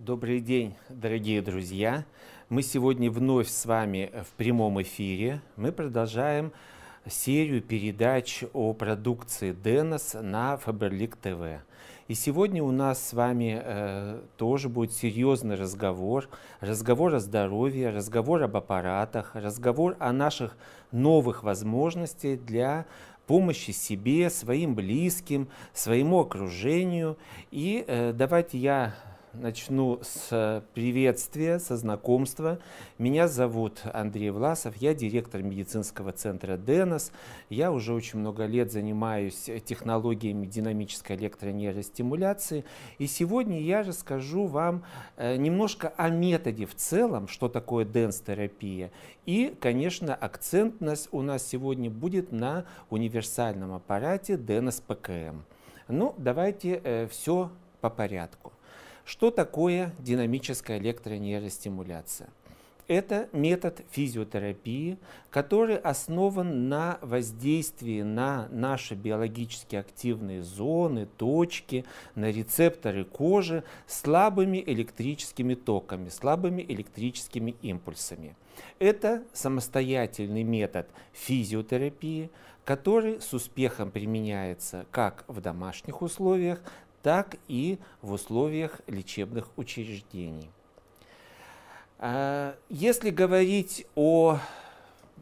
Добрый день, дорогие друзья! Мы сегодня вновь с вами в прямом эфире. Мы продолжаем серию передач о продукции Денос на Фаберлик ТВ. И сегодня у нас с вами э, тоже будет серьезный разговор, разговор о здоровье, разговор об аппаратах, разговор о наших новых возможностях для помощи себе, своим близким, своему окружению. И э, давайте я начну с приветствия, со знакомства. Меня зовут Андрей Власов, я директор медицинского центра «Денос». Я уже очень много лет занимаюсь технологиями динамической электронейростимуляции. И сегодня я расскажу вам э, немножко о методе в целом, что такое денс-терапия. И, конечно, акцентность у нас сегодня будет на универсальном аппарате «Денос ПКМ». Ну, давайте э, все по порядку. Что такое динамическая электронейростимуляция? Это метод физиотерапии, который основан на воздействии на наши биологически активные зоны, точки, на рецепторы кожи слабыми электрическими токами, слабыми электрическими импульсами. Это самостоятельный метод физиотерапии, который с успехом применяется как в домашних условиях, так и в условиях лечебных учреждений. А, если говорить о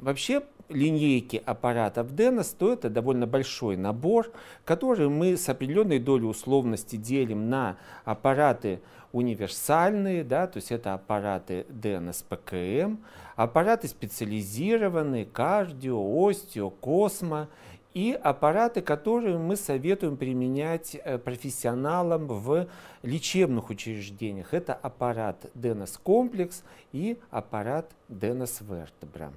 вообще линейке аппаратов Денос, то это довольно большой набор, который мы с определенной долей условности делим на аппараты универсальные, да, то есть это аппараты Денос ПКМ, аппараты специализированные, кардио, остео, космо и аппараты, которые мы советуем применять э, профессионалам в лечебных учреждениях. Это аппарат Денос Комплекс и аппарат Денос Вертебра.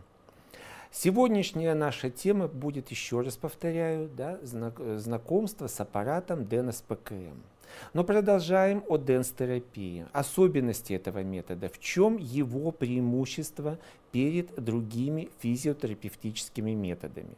Сегодняшняя наша тема будет, еще раз повторяю, да, знакомство с аппаратом Денос ПКМ. Но продолжаем о денс-терапии. Особенности этого метода. В чем его преимущество перед другими физиотерапевтическими методами?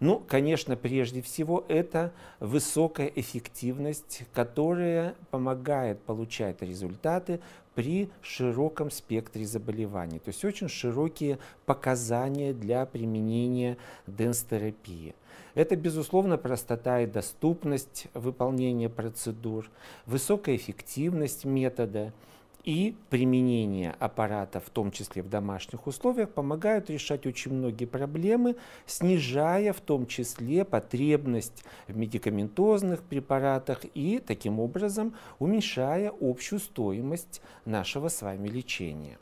Ну, конечно, прежде всего, это высокая эффективность, которая помогает получать результаты при широком спектре заболеваний. То есть очень широкие показания для применения денстерапии. Это, безусловно, простота и доступность выполнения процедур, высокая эффективность метода – и применение аппарата, в том числе в домашних условиях, помогают решать очень многие проблемы, снижая в том числе потребность в медикаментозных препаратах и таким образом уменьшая общую стоимость нашего с вами лечения.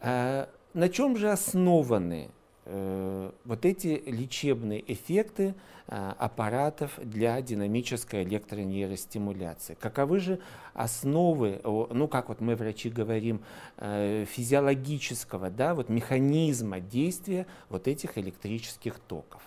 А, на чем же основаны э, вот эти лечебные эффекты э, аппаратов для динамической электронейростимуляции. Каковы же основы, ну как вот мы врачи говорим, э, физиологического, да, вот механизма действия вот этих электрических токов?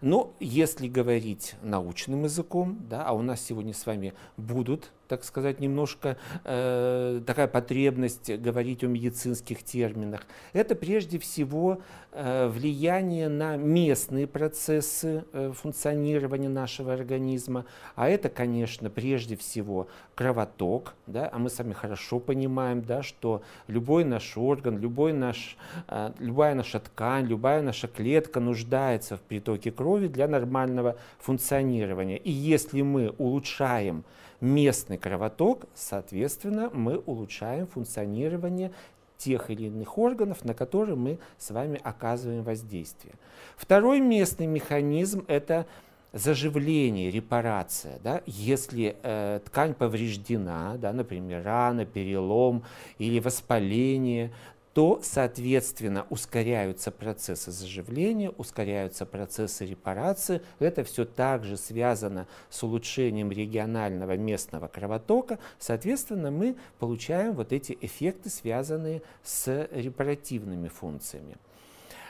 Но если говорить научным языком, да, а у нас сегодня с вами будут так сказать, немножко э, такая потребность говорить о медицинских терминах. Это прежде всего э, влияние на местные процессы э, функционирования нашего организма, а это, конечно, прежде всего кровоток, да, а мы сами хорошо понимаем, да, что любой наш орган, любой наш, э, любая наша ткань, любая наша клетка нуждается в притоке крови для нормального функционирования. И если мы улучшаем местный кровоток, соответственно, мы улучшаем функционирование тех или иных органов, на которые мы с вами оказываем воздействие. Второй местный механизм – это заживление, репарация. Да? Если э, ткань повреждена, да, например, рана, перелом или воспаление, то, соответственно, ускоряются процессы заживления, ускоряются процессы репарации. Это все также связано с улучшением регионального местного кровотока. Соответственно, мы получаем вот эти эффекты, связанные с репаративными функциями.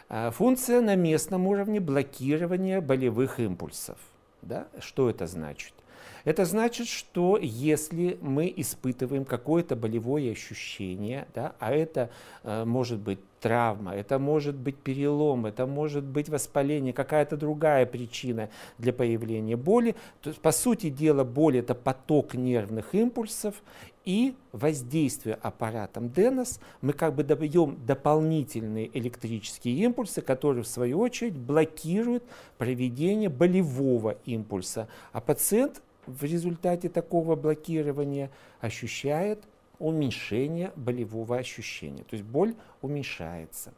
А, функция на местном уровне блокирования болевых импульсов. Да? Что это значит? Это значит, что если мы испытываем какое-то болевое ощущение, да, а это э, может быть травма, это может быть перелом, это может быть воспаление, какая-то другая причина для появления боли. То по сути дела, боль – это поток нервных импульсов, и воздействие аппаратом ДЭНОС мы как бы даем дополнительные электрические импульсы, которые в свою очередь блокируют проведение болевого импульса. А пациент в результате такого блокирования ощущает уменьшение болевого ощущения, то есть боль уменьшается.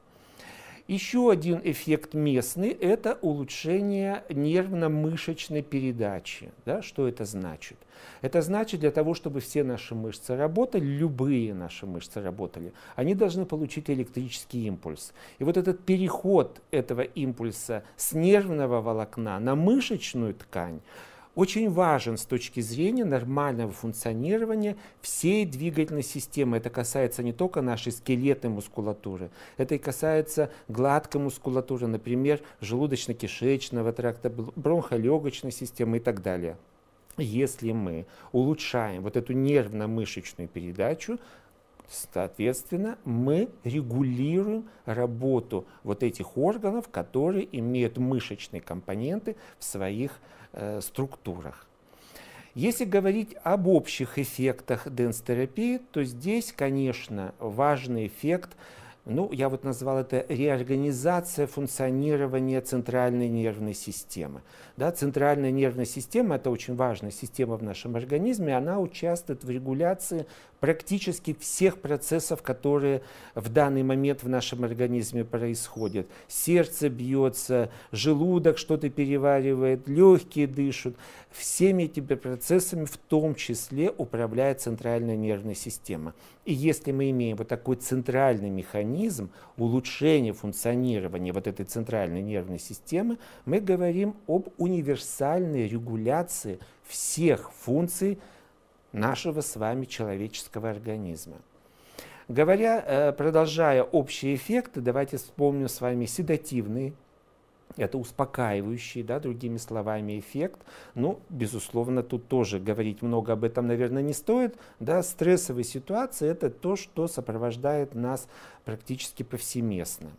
Еще один эффект местный – это улучшение нервно-мышечной передачи. Да? Что это значит? Это значит, для того, чтобы все наши мышцы работали, любые наши мышцы работали, они должны получить электрический импульс. И вот этот переход этого импульса с нервного волокна на мышечную ткань, очень важен с точки зрения нормального функционирования всей двигательной системы. Это касается не только нашей скелетной мускулатуры, это и касается гладкой мускулатуры, например, желудочно-кишечного тракта, бронхолегочной системы и так далее. Если мы улучшаем вот эту нервно-мышечную передачу, Соответственно, мы регулируем работу вот этих органов, которые имеют мышечные компоненты в своих э, структурах. Если говорить об общих эффектах денс-терапии, то здесь, конечно, важный эффект – ну, я вот назвал это реорганизация функционирования центральной нервной системы. Да, центральная нервная система – это очень важная система в нашем организме, она участвует в регуляции практически всех процессов, которые в данный момент в нашем организме происходят. Сердце бьется, желудок что-то переваривает, легкие дышат. Всеми этими процессами в том числе управляет центральная нервная система. И если мы имеем вот такой центральный механизм улучшения функционирования вот этой центральной нервной системы, мы говорим об универсальной регуляции всех функций нашего с вами человеческого организма. Говоря, э, продолжая общие эффекты, давайте вспомним с вами седативный, это успокаивающий, да, другими словами, эффект. Ну, безусловно, тут тоже говорить много об этом, наверное, не стоит. Да, стрессовые ситуации – это то, что сопровождает нас практически повсеместно.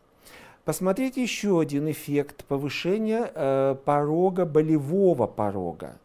Посмотрите еще один эффект повышения э, порога, болевого порога.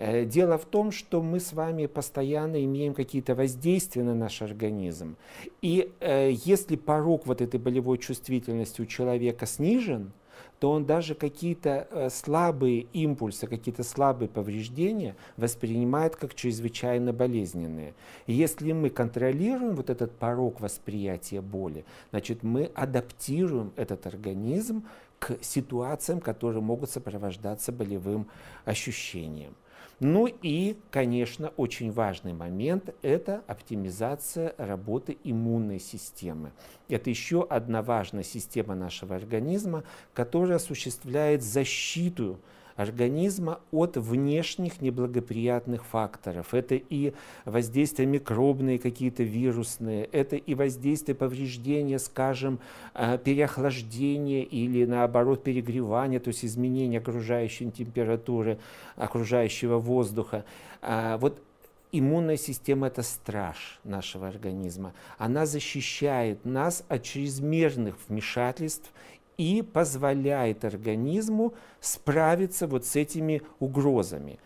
Э, дело в том, что мы с вами постоянно имеем какие-то воздействия на наш организм. И э, если порог вот этой болевой чувствительности у человека снижен, то он даже какие-то э, слабые импульсы, какие-то слабые повреждения воспринимает как чрезвычайно болезненные. И если мы контролируем вот этот порог восприятия боли, значит мы адаптируем этот организм к ситуациям, которые могут сопровождаться болевым ощущением. Ну и, конечно, очень важный момент – это оптимизация работы иммунной системы. Это еще одна важная система нашего организма, которая осуществляет защиту организма от внешних неблагоприятных факторов. Это и воздействие микробные, какие-то вирусные, это и воздействие повреждения, скажем, э, переохлаждения или наоборот перегревания, то есть изменение окружающей температуры, окружающего воздуха. А, вот Иммунная система – это страж нашего организма. Она защищает нас от чрезмерных вмешательств и позволяет организму справиться вот с этими угрозами,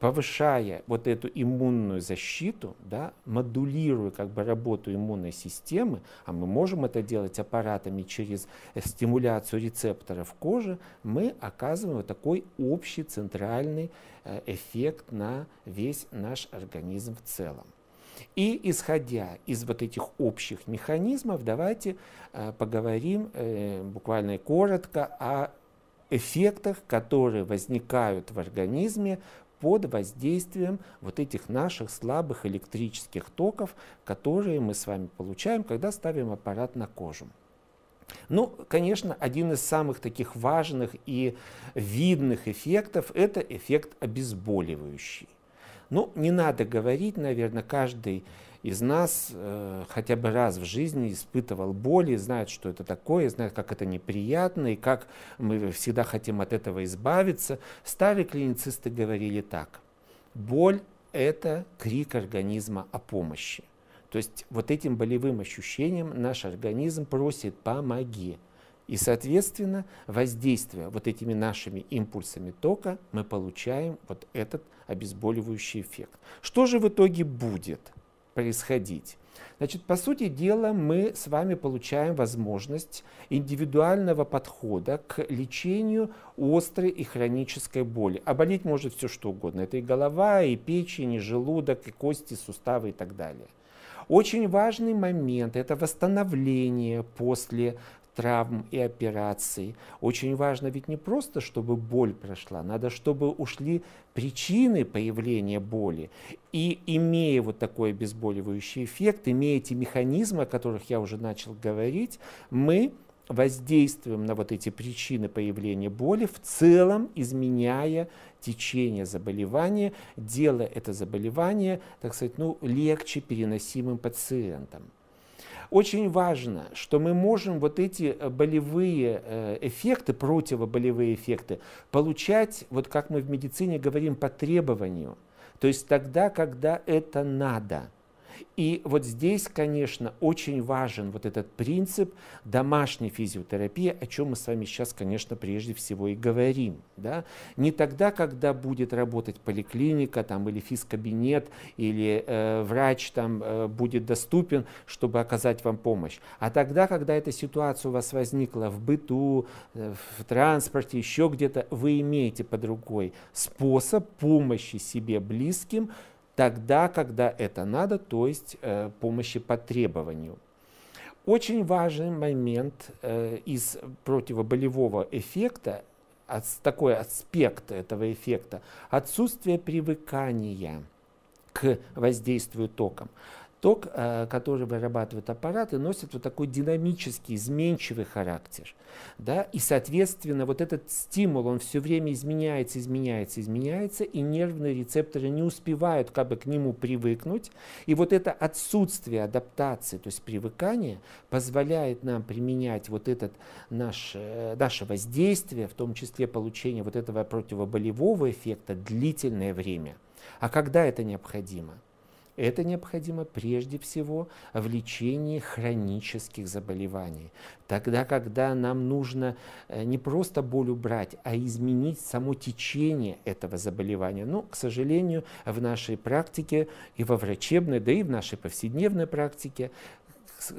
повышая вот эту иммунную защиту, да, модулируя как бы работу иммунной системы, а мы можем это делать аппаратами через стимуляцию рецепторов кожи, мы оказываем вот такой общий центральный э, эффект на весь наш организм в целом. И исходя из вот этих общих механизмов, давайте э, поговорим э, буквально коротко о эффектах, которые возникают в организме под воздействием вот этих наших слабых электрических токов, которые мы с вами получаем, когда ставим аппарат на кожу. Ну, конечно, один из самых таких важных и видных эффектов – это эффект обезболивающий. Ну, не надо говорить, наверное, каждый из нас э, хотя бы раз в жизни испытывал боль и знает, что это такое, знает, как это неприятно и как мы всегда хотим от этого избавиться. Старые клиницисты говорили так. Боль – это крик организма о помощи. То есть вот этим болевым ощущением наш организм просит «помоги». И, соответственно, воздействие вот этими нашими импульсами тока мы получаем вот этот обезболивающий эффект. Что же в итоге будет происходить? Значит, по сути дела, мы с вами получаем возможность индивидуального подхода к лечению острой и хронической боли. А болеть может все что угодно. Это и голова, и печень, и желудок, и кости, суставы и так далее. Очень важный момент – это восстановление после травм и операций. Очень важно ведь не просто, чтобы боль прошла, надо, чтобы ушли причины появления боли. И имея вот такой обезболивающий эффект, имея эти механизмы, о которых я уже начал говорить, мы воздействуем на вот эти причины появления боли, в целом изменяя течение заболевания, делая это заболевание, так сказать, ну, легче переносимым пациентам. Очень важно, что мы можем вот эти э, болевые э, эффекты, противоболевые эффекты, получать, вот как мы в медицине говорим, по требованию. То есть тогда, когда это надо – и вот здесь, конечно, очень важен вот этот принцип домашней физиотерапии, о чем мы с вами сейчас, конечно, прежде всего и говорим. Да? Не тогда, когда будет работать поликлиника там, или физкабинет, или э, врач там, э, будет доступен, чтобы оказать вам помощь, а тогда, когда эта ситуация у вас возникла в быту, э, в транспорте, еще где-то, вы имеете под рукой способ помощи себе близким, тогда, когда это надо, то есть э, помощи по требованию. Очень важный момент э, из противоболевого эффекта, такой аспект этого эффекта, отсутствие привыкания к воздействию током. Ток, э, который вырабатывают аппараты, носит вот такой динамический, изменчивый характер. Да? И, соответственно, вот этот стимул, он все время изменяется, изменяется, изменяется, и нервные рецепторы не успевают как бы к нему привыкнуть. И вот это отсутствие адаптации, то есть привыкания, позволяет нам применять вот этот наш, э, наше воздействие, в том числе получение вот этого противоболевого эффекта длительное время. А когда это необходимо? Это необходимо прежде всего в лечении хронических заболеваний. Тогда, когда нам нужно э, не просто боль убрать, а изменить само течение этого заболевания. Но, к сожалению, в нашей практике и во врачебной, да и в нашей повседневной практике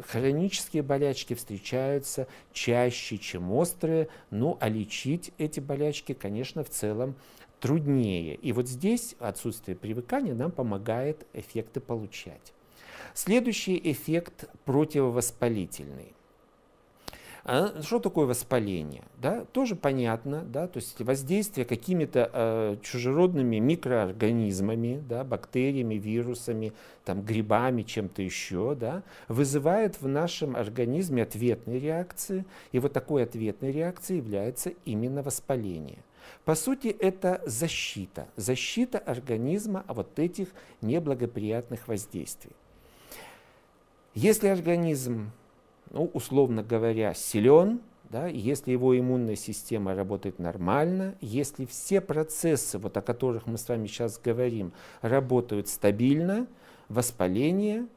хронические болячки встречаются чаще, чем острые, ну а лечить эти болячки, конечно, в целом труднее. И вот здесь отсутствие привыкания нам помогает эффекты получать. Следующий эффект противовоспалительный. А что такое воспаление? Да, тоже понятно, да, то есть воздействие какими-то э, чужеродными микроорганизмами, да, бактериями, вирусами, там, грибами, чем-то еще, да, вызывает в нашем организме ответные реакции, и вот такой ответной реакцией является именно воспаление. По сути, это защита, защита организма от этих неблагоприятных воздействий. Если организм, ну, условно говоря, силен, да, если его иммунная система работает нормально, если все процессы, вот о которых мы с вами сейчас говорим, работают стабильно, воспаление,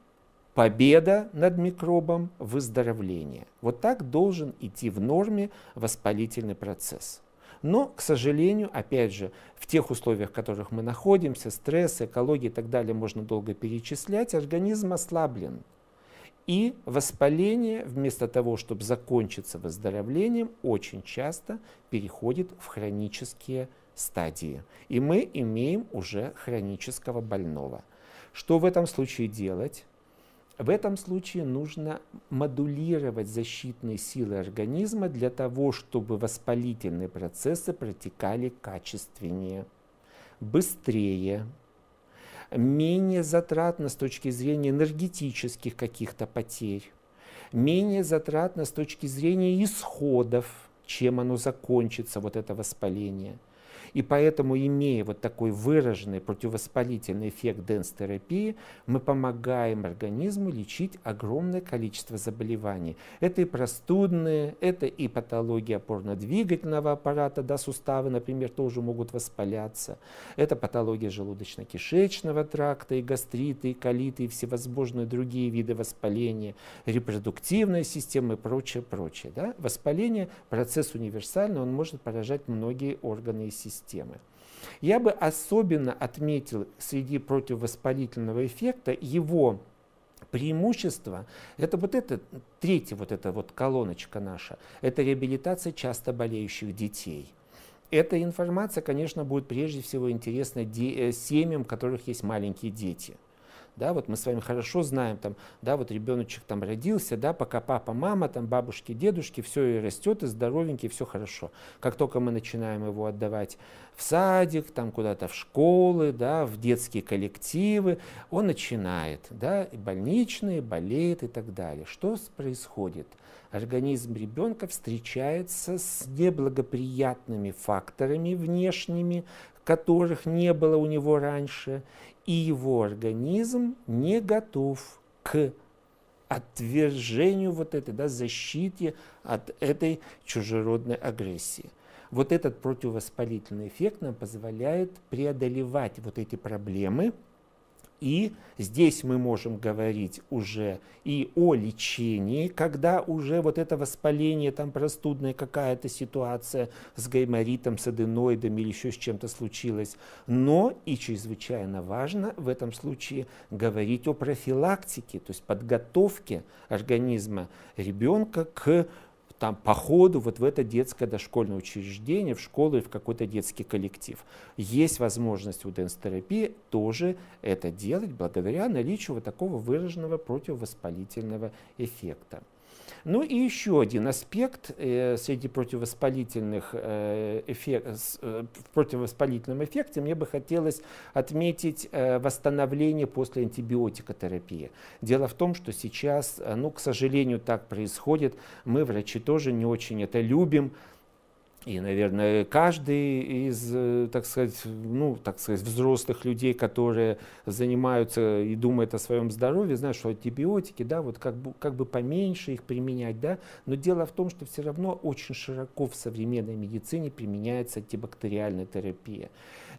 победа над микробом, выздоровление. Вот так должен идти в норме воспалительный процесс. Но, к сожалению, опять же, в тех условиях, в которых мы находимся, стресс, экология и так далее, можно долго перечислять, организм ослаблен. И воспаление, вместо того, чтобы закончиться выздоровлением, очень часто переходит в хронические стадии. И мы имеем уже хронического больного. Что в этом случае делать? В этом случае нужно модулировать защитные силы организма для того, чтобы воспалительные процессы протекали качественнее, быстрее, менее затратно с точки зрения энергетических каких-то потерь, менее затратно с точки зрения исходов, чем оно закончится, вот это воспаление. И поэтому, имея вот такой выраженный противовоспалительный эффект денс-терапии, мы помогаем организму лечить огромное количество заболеваний. Это и простудные, это и патологии опорно-двигательного аппарата, да, суставы, например, тоже могут воспаляться. Это патология желудочно-кишечного тракта, и гастриты, и колиты, и всевозможные другие виды воспаления, репродуктивная система и прочее, прочее. Да? Воспаление – процесс универсальный, он может поражать многие органы и системы. Я бы особенно отметил среди противовоспалительного эффекта его преимущество, это вот это, третья вот эта вот колоночка наша, это реабилитация часто болеющих детей. Эта информация, конечно, будет прежде всего интересна э, семьям, у которых есть маленькие дети – да, вот мы с вами хорошо знаем, там, да, вот ребеночек там родился, да, пока папа, мама, там, бабушки, дедушки, все и растет, и здоровенький, все хорошо. Как только мы начинаем его отдавать в садик, там, куда-то в школы, да, в детские коллективы, он начинает, да, и больничные, болеет и так далее. Что происходит? Организм ребенка встречается с неблагоприятными факторами внешними, которых не было у него раньше, и его организм не готов к отвержению вот этой, да, защите от этой чужеродной агрессии. Вот этот противовоспалительный эффект нам позволяет преодолевать вот эти проблемы – и здесь мы можем говорить уже и о лечении, когда уже вот это воспаление, там простудная какая-то ситуация с гайморитом, с аденоидом или еще с чем-то случилось. Но и чрезвычайно важно в этом случае говорить о профилактике, то есть подготовке организма ребенка к там, по ходу вот в это детское дошкольное учреждение, в школу или в какой-то детский коллектив. Есть возможность у дэнс-терапии тоже это делать благодаря наличию вот такого выраженного противовоспалительного эффекта. Ну и еще один аспект э, среди противовоспалительных э, эффект, э, в противовоспалительном эффекте мне бы хотелось отметить э, восстановление после антибиотикотерапии. Дело в том, что сейчас, э, ну, к сожалению, так происходит, мы, врачи, тоже не очень это любим, и, наверное, каждый из, э, так сказать, ну, так сказать, взрослых людей, которые занимаются и думают о своем здоровье, знают, что антибиотики, да, вот как бы, как бы поменьше их применять, да, но дело в том, что все равно очень широко в современной медицине применяется антибактериальная терапия.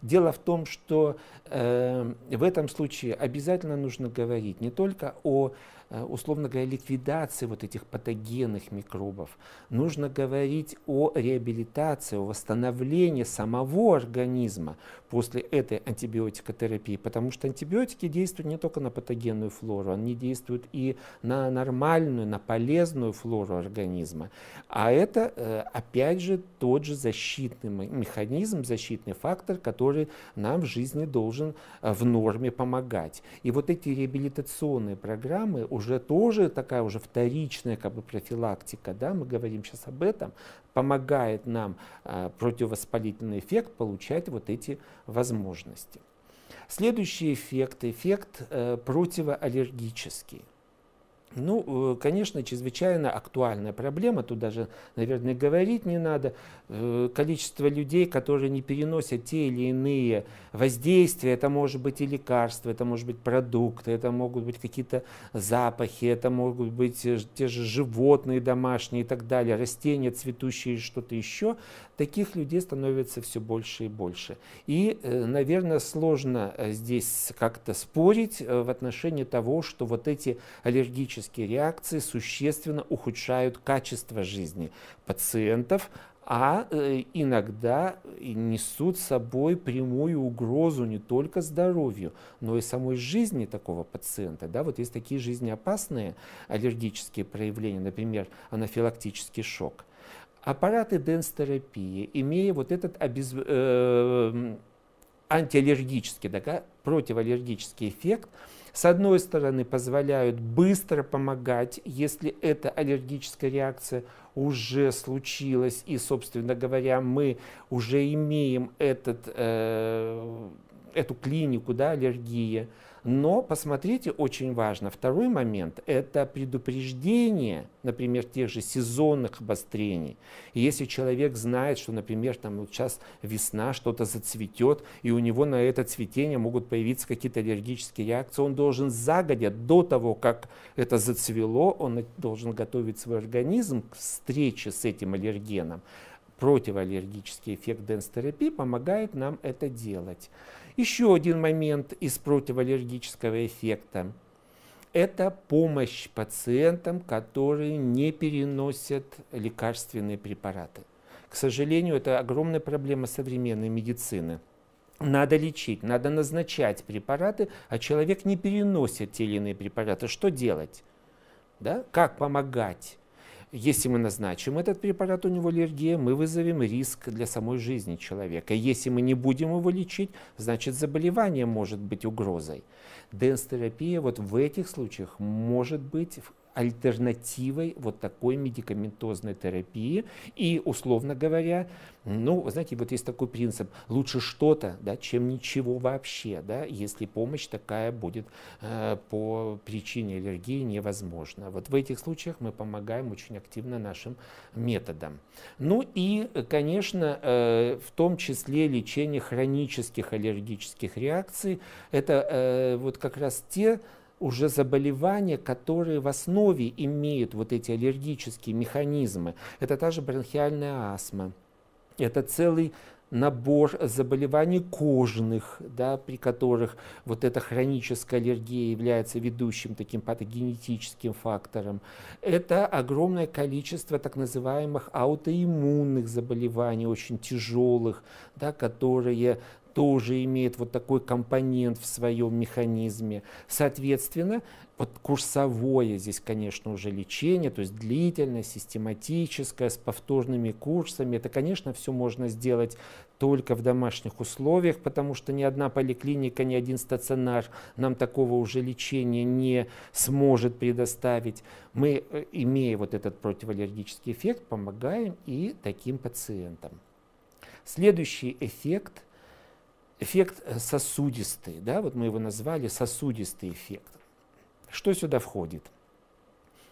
Дело в том, что э, в этом случае обязательно нужно говорить не только о условно говоря, ликвидации вот этих патогенных микробов. Нужно говорить о реабилитации, о восстановлении самого организма после этой антибиотикотерапии, потому что антибиотики действуют не только на патогенную флору, они действуют и на нормальную, на полезную флору организма. А это, э, опять же, тот же защитный механизм, защитный фактор, который нам в жизни должен э, в норме помогать. И вот эти реабилитационные программы уже тоже такая уже вторичная как бы профилактика, да, мы говорим сейчас об этом, помогает нам э, противовоспалительный эффект получать вот эти возможности. Следующий эффект, эффект э, противоаллергический. Ну, э, конечно, чрезвычайно актуальная проблема, тут даже, наверное, говорить не надо. Э, количество людей, которые не переносят те или иные воздействия, это может быть и лекарства, это может быть продукты, это могут быть какие-то запахи, это могут быть э, те же животные домашние и так далее, растения цветущие что-то еще. Таких людей становится все больше и больше. И, наверное, сложно здесь как-то спорить в отношении того, что вот эти аллергические аллергические реакции существенно ухудшают качество жизни пациентов, а э, иногда несут с собой прямую угрозу не только здоровью, но и самой жизни такого пациента. Да? Вот есть такие жизнеопасные аллергические проявления, например, анафилактический шок. Аппараты денс-терапии, имея вот этот обез... э, антиаллергический, да, противоаллергический эффект, с одной стороны, позволяют быстро помогать, если эта аллергическая реакция уже случилась, и, собственно говоря, мы уже имеем этот, э, эту клинику, да, аллергия. Но посмотрите, очень важно, второй момент – это предупреждение, например, тех же сезонных обострений. Если человек знает, что, например, там вот сейчас весна, что-то зацветет, и у него на это цветение могут появиться какие-то аллергические реакции, он должен загодя, до того, как это зацвело, он должен готовить свой организм к встрече с этим аллергеном противоаллергический эффект денс-терапии помогает нам это делать. Еще один момент из противоаллергического эффекта – это помощь пациентам, которые не переносят лекарственные препараты. К сожалению, это огромная проблема современной медицины. Надо лечить, надо назначать препараты, а человек не переносит те или иные препараты. Что делать? Да? Как помогать? Если мы назначим этот препарат, у него аллергия, мы вызовем риск для самой жизни человека. Если мы не будем его лечить, значит заболевание может быть угрозой. Денс-терапия вот в этих случаях может быть альтернативой вот такой медикаментозной терапии. И, условно говоря, ну, знаете, вот есть такой принцип, лучше что-то, да, чем ничего вообще, да, если помощь такая будет э, по причине аллергии невозможна. Вот в этих случаях мы помогаем очень активно нашим методам. Ну и, конечно, э, в том числе лечение хронических аллергических реакций, это э, вот как раз те уже заболевания, которые в основе имеют вот эти аллергические механизмы. Это та же бронхиальная астма, это целый набор заболеваний кожных, да, при которых вот эта хроническая аллергия является ведущим таким патогенетическим фактором. Это огромное количество так называемых аутоиммунных заболеваний, очень тяжелых, да, которые тоже имеет вот такой компонент в своем механизме. Соответственно, вот курсовое здесь, конечно, уже лечение, то есть длительное, систематическое, с повторными курсами. Это, конечно, все можно сделать только в домашних условиях, потому что ни одна поликлиника, ни один стационар нам такого уже лечения не сможет предоставить. Мы, э, имея вот этот противоаллергический эффект, помогаем и таким пациентам. Следующий эффект – эффект э, сосудистый, да, вот мы его назвали сосудистый эффект. Что сюда входит?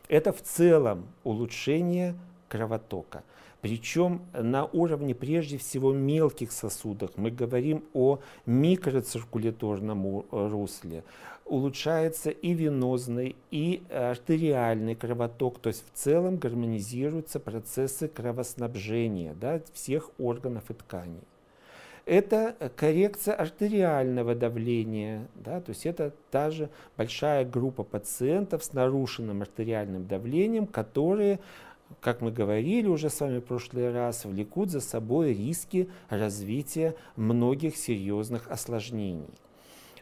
Это в целом улучшение кровотока. Причем на уровне прежде всего мелких сосудов. Мы говорим о микроциркуляторном русле. Улучшается и венозный, и артериальный кровоток. То есть в целом гармонизируются процессы кровоснабжения да, всех органов и тканей это коррекция артериального давления, да, то есть это та же большая группа пациентов с нарушенным артериальным давлением, которые как мы говорили уже с вами в прошлый раз, влекут за собой риски развития многих серьезных осложнений.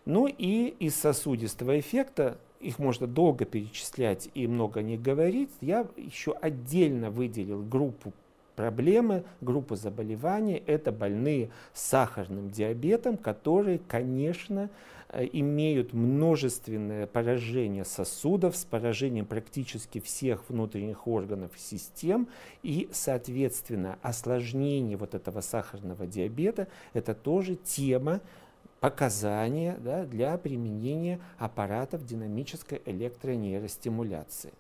Ну и из сосудистого эффекта, их можно долго перечислять и много не говорить, я еще отдельно выделил группу проблемы, группа заболеваний – это больные с сахарным диабетом, которые, конечно, э, имеют множественное поражение сосудов с поражением практически всех внутренних органов и систем, и, соответственно, осложнение вот этого сахарного диабета – это тоже тема показания да, для применения аппаратов динамической электронейростимуляции.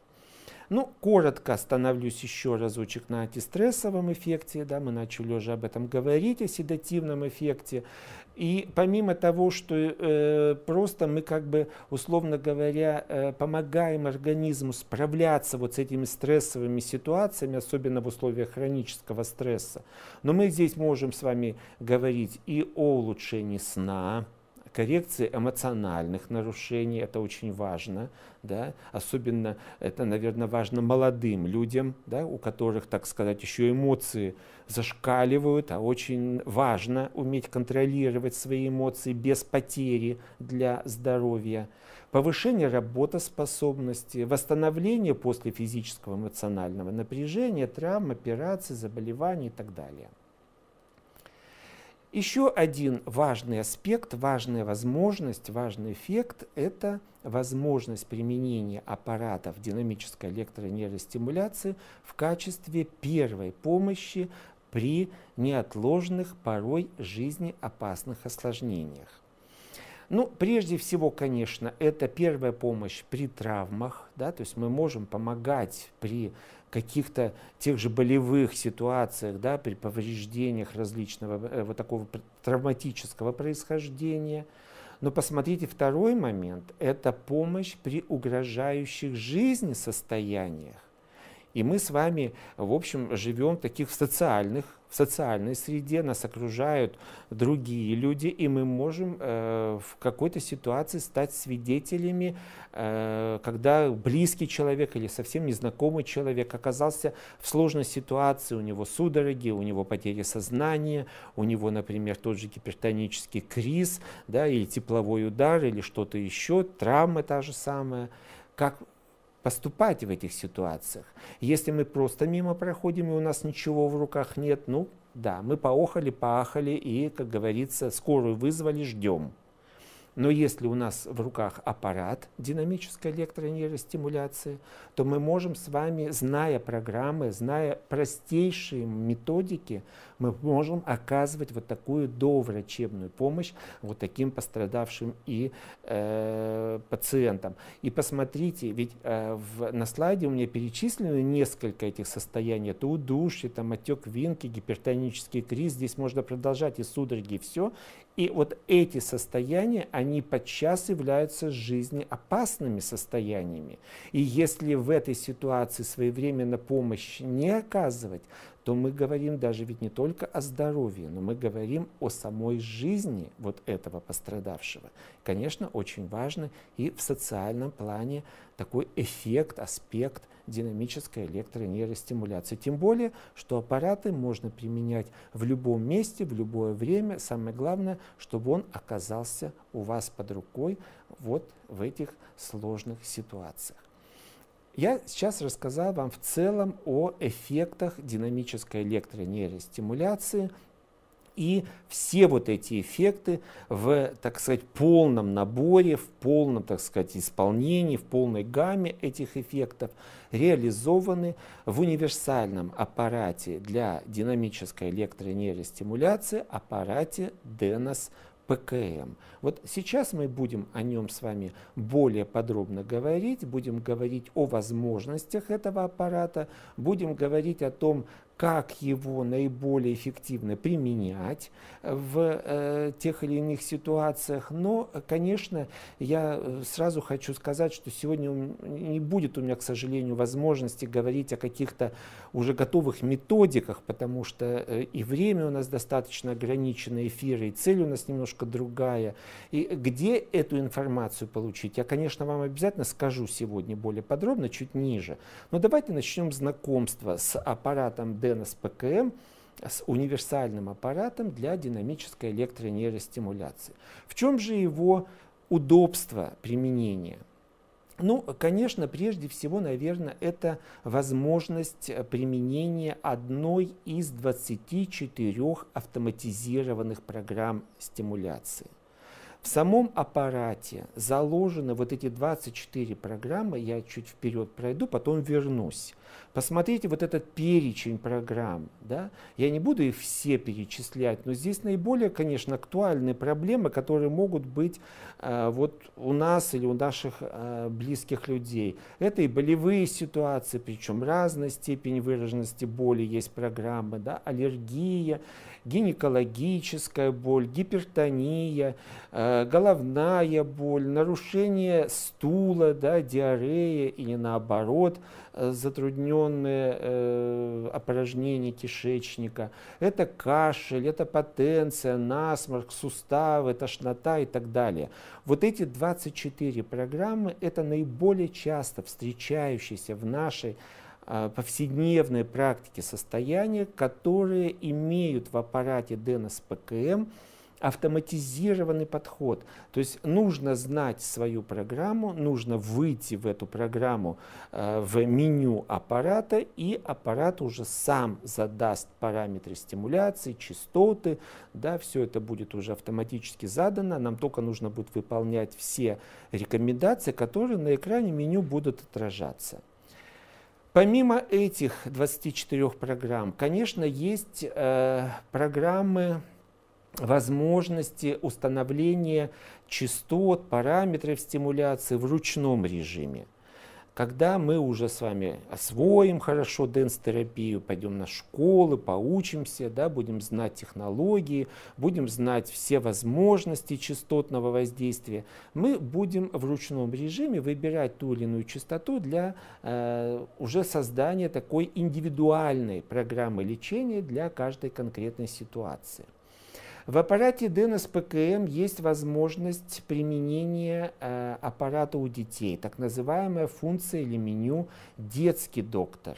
Ну, коротко остановлюсь еще разочек на антистрессовом эффекте. Да, мы начали уже об этом говорить, о седативном эффекте. И помимо того, что э, просто мы как бы, условно говоря, э, помогаем организму справляться вот с этими стрессовыми ситуациями, особенно в условиях хронического стресса, но мы здесь можем с вами говорить и о улучшении сна, коррекции эмоциональных нарушений, это очень важно, да, особенно это, наверное, важно молодым людям, да, у которых, так сказать, еще эмоции зашкаливают, а очень важно уметь контролировать свои эмоции без потери для здоровья, повышение работоспособности, восстановление после физического эмоционального напряжения, травм, операций, заболеваний и так далее. Еще один важный аспект, важная возможность, важный эффект – это возможность применения аппаратов динамической электронейростимуляции в качестве первой помощи при неотложных, порой жизнеопасных осложнениях. Ну, прежде всего, конечно, это первая помощь при травмах, да, то есть мы можем помогать при каких-то тех же болевых ситуациях, да, при повреждениях различного э, вот такого травматического происхождения. Но посмотрите, второй момент – это помощь при угрожающих жизни состояниях. И мы с вами, в общем, живем в таких социальных, в социальной среде, нас окружают другие люди, и мы можем э, в какой-то ситуации стать свидетелями, э, когда близкий человек или совсем незнакомый человек оказался в сложной ситуации, у него судороги, у него потеря сознания, у него, например, тот же гипертонический криз, да, или тепловой удар, или что-то еще, травма та же самая. Как поступать в этих ситуациях. Если мы просто мимо проходим и у нас ничего в руках нет, ну да, мы поохали, поахали и, как говорится, скорую вызвали, ждем. Но если у нас в руках аппарат динамической электронейростимуляции, то мы можем с вами, зная программы, зная простейшие методики, мы можем оказывать вот такую доврачебную помощь вот таким пострадавшим и э, пациентам. И посмотрите, ведь э, в, на слайде у меня перечислены несколько этих состояний. Это удушье, там отек винки, гипертонический криз. Здесь можно продолжать и судороги, и все. И вот эти состояния, они подчас являются жизнеопасными состояниями. И если в этой ситуации своевременно помощь не оказывать, то мы говорим даже ведь не только о здоровье, но мы говорим о самой жизни вот этого пострадавшего. Конечно, очень важно и в социальном плане такой эффект, аспект динамической электронейростимуляции. Тем более, что аппараты можно применять в любом месте, в любое время. Самое главное, чтобы он оказался у вас под рукой вот в этих сложных ситуациях. Я сейчас рассказал вам в целом о эффектах динамической электронейростимуляции и все вот эти эффекты в, так сказать, полном наборе, в полном, так сказать, исполнении, в полной гамме этих эффектов реализованы в универсальном аппарате для динамической электронейростимуляции, аппарате DENOS ПКМ. Вот сейчас мы будем о нем с вами более подробно говорить, будем говорить о возможностях этого аппарата, будем говорить о том, как его наиболее эффективно применять в э, тех или иных ситуациях. Но, конечно, я э, сразу хочу сказать, что сегодня не будет у меня, к сожалению, возможности говорить о каких-то уже готовых методиках, потому что э, и время у нас достаточно ограничено, эфиры, и цель у нас немножко другая. И где эту информацию получить, я, конечно, вам обязательно скажу сегодня более подробно, чуть ниже. Но давайте начнем знакомство с аппаратом Денос ПКМ, с универсальным аппаратом для динамической электронейростимуляции. В чем же его удобство применения? Ну, конечно, прежде всего, наверное, это возможность применения одной из 24 автоматизированных программ стимуляции. В самом аппарате заложены вот эти 24 программы, я чуть вперед пройду, потом вернусь. Посмотрите вот этот перечень программ. Да? Я не буду их все перечислять, но здесь наиболее, конечно, актуальные проблемы, которые могут быть э, вот у нас или у наших э, близких людей. Это и болевые ситуации, причем разной степени выраженности боли есть программы, да? аллергия, гинекологическая боль, гипертония, э, головная боль, нарушение стула, да, диарея или наоборот, э, затрудненные э, опорожнения кишечника. Это кашель, это потенция, насморк, суставы, тошнота и так далее. Вот эти 24 программы – это наиболее часто встречающиеся в нашей а, повседневной практике состояния, которые имеют в аппарате DNS ПКМ автоматизированный подход. То есть нужно знать свою программу, нужно выйти в эту программу э, в меню аппарата, и аппарат уже сам задаст параметры стимуляции, частоты, да, все это будет уже автоматически задано, нам только нужно будет выполнять все рекомендации, которые на экране меню будут отражаться. Помимо этих 24 программ, конечно, есть э, программы возможности установления частот, параметров стимуляции в ручном режиме. Когда мы уже с вами освоим хорошо дэнс-терапию, пойдем на школы, поучимся, да, будем знать технологии, будем знать все возможности частотного воздействия, мы будем в ручном режиме выбирать ту или иную частоту для э, уже создания такой индивидуальной программы лечения для каждой конкретной ситуации. В аппарате ДНС ПКМ есть возможность применения э, аппарата у детей, так называемая функция или меню «Детский доктор».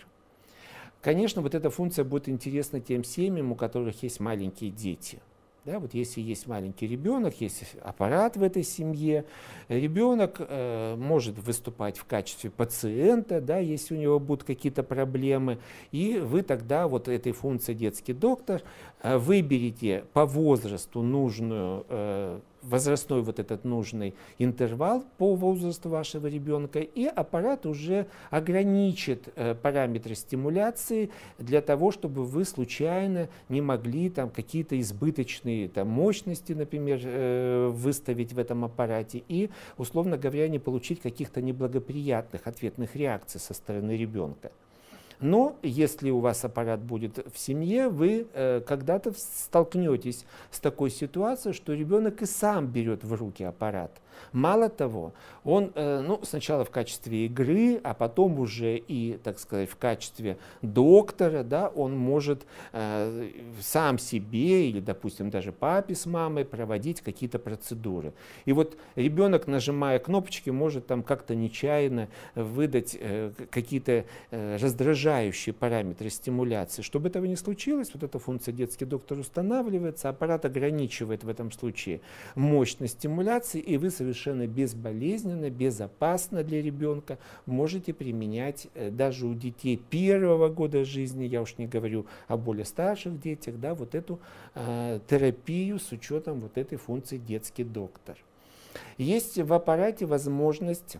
Конечно, вот эта функция будет интересна тем семьям, у которых есть маленькие дети – да, вот если есть маленький ребенок, есть аппарат в этой семье, ребенок э, может выступать в качестве пациента, да, если у него будут какие-то проблемы, и вы тогда вот этой функции детский доктор э, выберете по возрасту нужную э, возрастной вот этот нужный интервал по возрасту вашего ребенка, и аппарат уже ограничит э, параметры стимуляции для того, чтобы вы случайно не могли там какие-то избыточные там, мощности, например, э, выставить в этом аппарате и, условно говоря, не получить каких-то неблагоприятных ответных реакций со стороны ребенка. Но если у вас аппарат будет в семье, вы э, когда-то столкнетесь с такой ситуацией, что ребенок и сам берет в руки аппарат. Мало того, он э, ну, сначала в качестве игры, а потом уже и, так сказать, в качестве доктора, да, он может э, сам себе или, допустим, даже папе с мамой проводить какие-то процедуры. И вот ребенок, нажимая кнопочки, может там как-то нечаянно выдать э, какие-то раздражающие параметры стимуляции. Чтобы этого не случилось, вот эта функция детский доктор устанавливается, аппарат ограничивает в этом случае мощность стимуляции, и вы безболезненно, безопасно для ребенка можете применять э, даже у детей первого года жизни, я уж не говорю о более старших детях, да, вот эту э, терапию с учетом вот этой функции детский доктор. Есть в аппарате возможность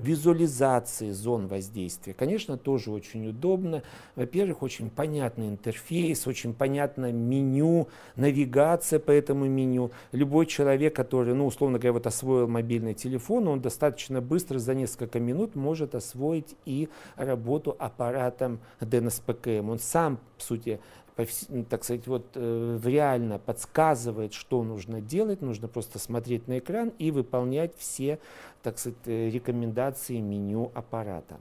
визуализации зон воздействия. Конечно, тоже очень удобно. Во-первых, очень понятный интерфейс, очень понятное меню, навигация по этому меню. Любой человек, который, ну, условно говоря, вот освоил мобильный телефон, он достаточно быстро, за несколько минут может освоить и работу аппаратом DNS-ПКМ. Он сам, по сути, так сказать, вот э, реально подсказывает, что нужно делать, нужно просто смотреть на экран и выполнять все, так сказать, э, рекомендации меню аппарата.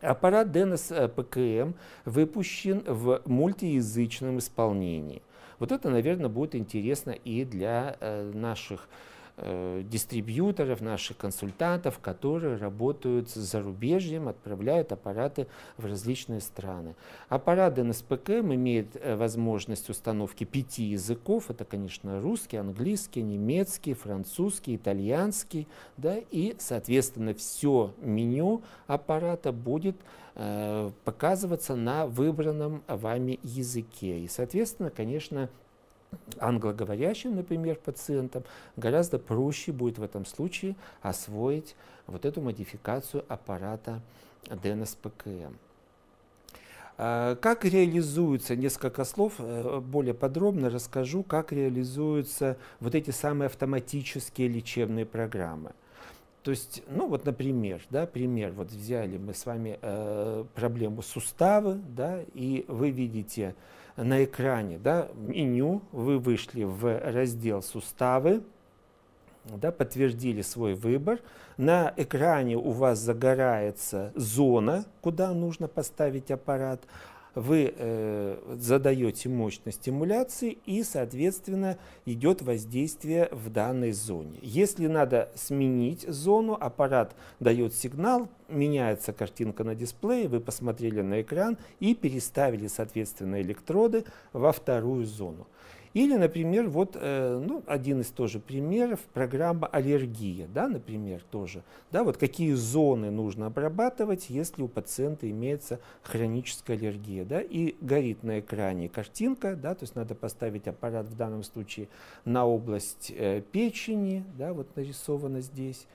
Аппарат э, ПКМ выпущен в мультиязычном исполнении. Вот это, наверное, будет интересно и для наших э, дистрибьюторов, наших консультантов, которые работают с зарубежьем, отправляют аппараты в различные страны. Аппарат НСПКМ имеет э, возможность установки пяти языков. Это, конечно, русский, английский, немецкий, французский, итальянский. Да, и, соответственно, все меню аппарата будет э, показываться на выбранном вами языке. И, соответственно, конечно, англоговорящим, например, пациентам гораздо проще будет в этом случае освоить вот эту модификацию аппарата ДНС-ПКМ. А, как реализуются, несколько слов, э, более подробно расскажу, как реализуются вот эти самые автоматические лечебные программы. То есть, ну вот, например, да, пример, вот взяли мы с вами э, проблему суставы, да, и вы видите на экране да, меню, вы вышли в раздел «Суставы», да, подтвердили свой выбор. На экране у вас загорается зона, куда нужно поставить аппарат, вы э, задаете мощность стимуляции и, соответственно, идет воздействие в данной зоне. Если надо сменить зону, аппарат дает сигнал, меняется картинка на дисплее, вы посмотрели на экран и переставили, соответственно, электроды во вторую зону. Или, например, вот э, ну, один из тоже примеров, программа аллергия, да, например, тоже. Да, вот какие зоны нужно обрабатывать, если у пациента имеется хроническая аллергия. Да, и горит на экране картинка, да, то есть надо поставить аппарат в данном случае на область э, печени, да, вот нарисовано здесь.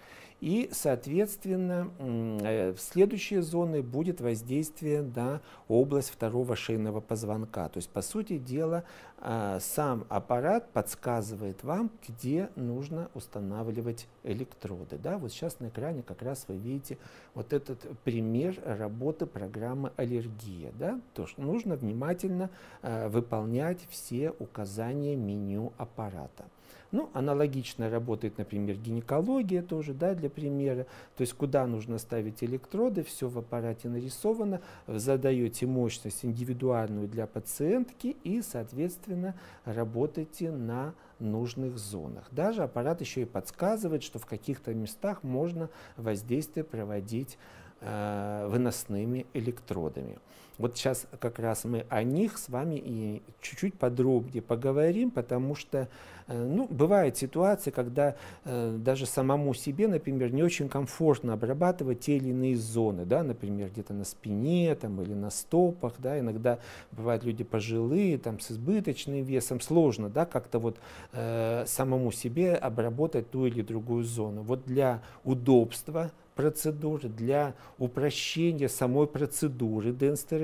И, соответственно, э, следующей зоны будет воздействие на область второго шейного позвонка. То есть, по сути дела, а, сам аппарат подсказывает вам, где нужно устанавливать электроды. Да? Вот сейчас на экране как раз вы видите вот этот пример работы программы «Аллергия». Да? То, что нужно внимательно э, выполнять все указания меню аппарата. Ну, аналогично работает, например, гинекология тоже, да, для примера. То есть, куда нужно ставить электроды, все в аппарате нарисовано, задаете мощность индивидуальную для пациентки и, соответственно, работаете на нужных зонах. Даже аппарат еще и подсказывает, что в каких-то местах можно воздействие проводить э, выносными электродами. Вот сейчас как раз мы о них с вами и чуть-чуть подробнее поговорим, потому что э, ну, бывают ситуации, когда э, даже самому себе, например, не очень комфортно обрабатывать те или иные зоны, да, например, где-то на спине там, или на стопах, да, иногда бывают люди пожилые, там, с избыточным весом, сложно да, как-то вот э, самому себе обработать ту или другую зону. Вот для удобства процедуры, для упрощения самой процедуры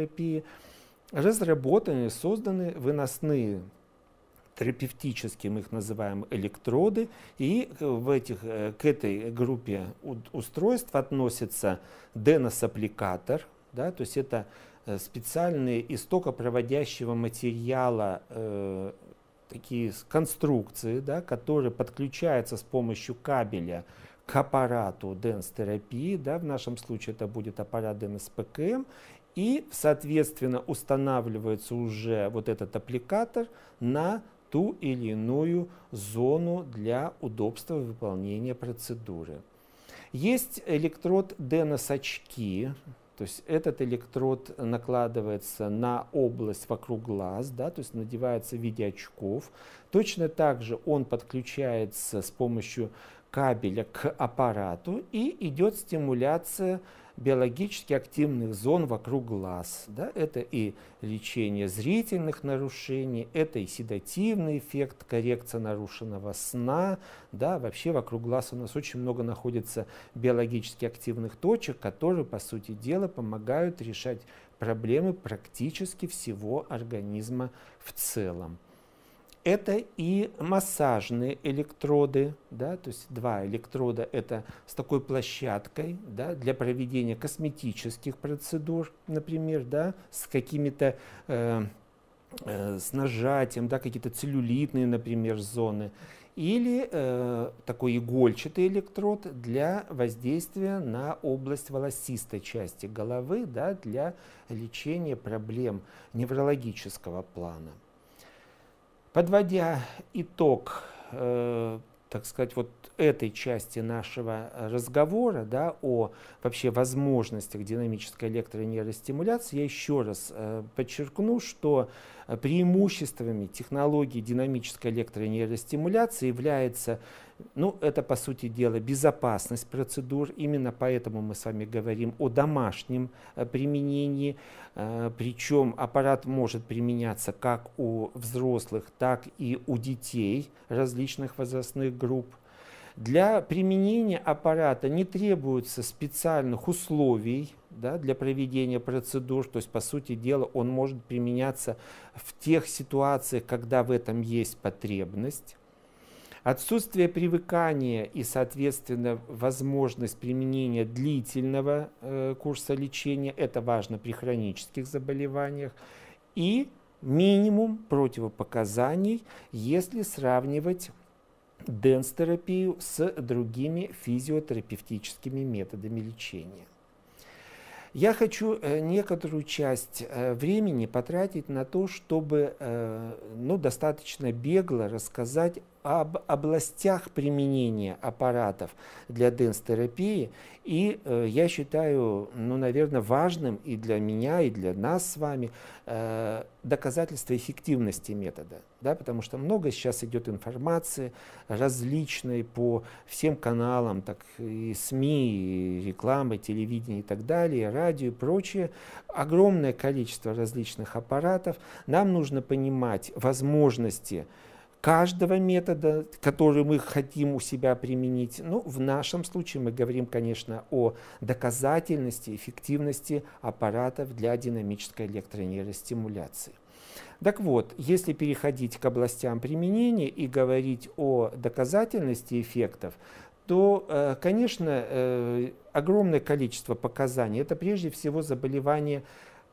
денс-терапии разработаны, созданы выносные терапевтические, мы их называем электроды, и в этих, э, к этой группе устройств относится денос-аппликатор, да, то есть это э, специальные истокопроводящего материала э, такие конструкции, да, которые подключаются с помощью кабеля к аппарату денс-терапии, да, в нашем случае это будет аппарат ДНС-ПКМ, и, соответственно, устанавливается уже вот этот аппликатор на ту или иную зону для удобства выполнения процедуры. Есть электрод денос-очки, то есть этот электрод накладывается на область вокруг глаз, да, то есть надевается в виде очков. Точно так же он подключается с помощью кабеля к аппарату и идет стимуляция биологически активных зон вокруг глаз. Да? Это и лечение зрительных нарушений, это и седативный эффект, коррекция нарушенного сна. Да? Вообще вокруг глаз у нас очень много находится биологически активных точек, которые, по сути дела, помогают решать проблемы практически всего организма в целом это и массажные электроды, да, то есть два электрода это с такой площадкой да, для проведения косметических процедур, например, да, с какими-то э, э, с нажатием, да, какие-то целлюлитные, например, зоны, или э, такой игольчатый электрод для воздействия на область волосистой части головы, да, для лечения проблем неврологического плана. Подводя итог, э, так сказать, вот этой части нашего разговора, да, о вообще возможностях динамической электронейростимуляции, я еще раз э, подчеркну, что преимуществами технологии динамической электронейростимуляции является ну, это, по сути дела, безопасность процедур. Именно поэтому мы с вами говорим о домашнем э, применении. Э, причем аппарат может применяться как у взрослых, так и у детей различных возрастных групп. Для применения аппарата не требуется специальных условий да, для проведения процедур. То есть, по сути дела, он может применяться в тех ситуациях, когда в этом есть потребность. Отсутствие привыкания и, соответственно, возможность применения длительного э, курса лечения, это важно при хронических заболеваниях, и минимум противопоказаний, если сравнивать денс-терапию с другими физиотерапевтическими методами лечения. Я хочу э, некоторую часть э, времени потратить на то, чтобы э, ну, достаточно бегло рассказать об областях применения аппаратов для денс-терапии. И э, я считаю, ну, наверное, важным и для меня, и для нас с вами э, доказательство эффективности метода. Да, потому что много сейчас идет информации различной по всем каналам, так и СМИ, и реклама, телевидение и так далее, радио и прочее. Огромное количество различных аппаратов. Нам нужно понимать возможности каждого метода, который мы хотим у себя применить. Ну, в нашем случае мы говорим, конечно, о доказательности, эффективности аппаратов для динамической электронейростимуляции. Так вот, если переходить к областям применения и говорить о доказательности эффектов, то, э, конечно, э, огромное количество показаний. Это прежде всего заболевания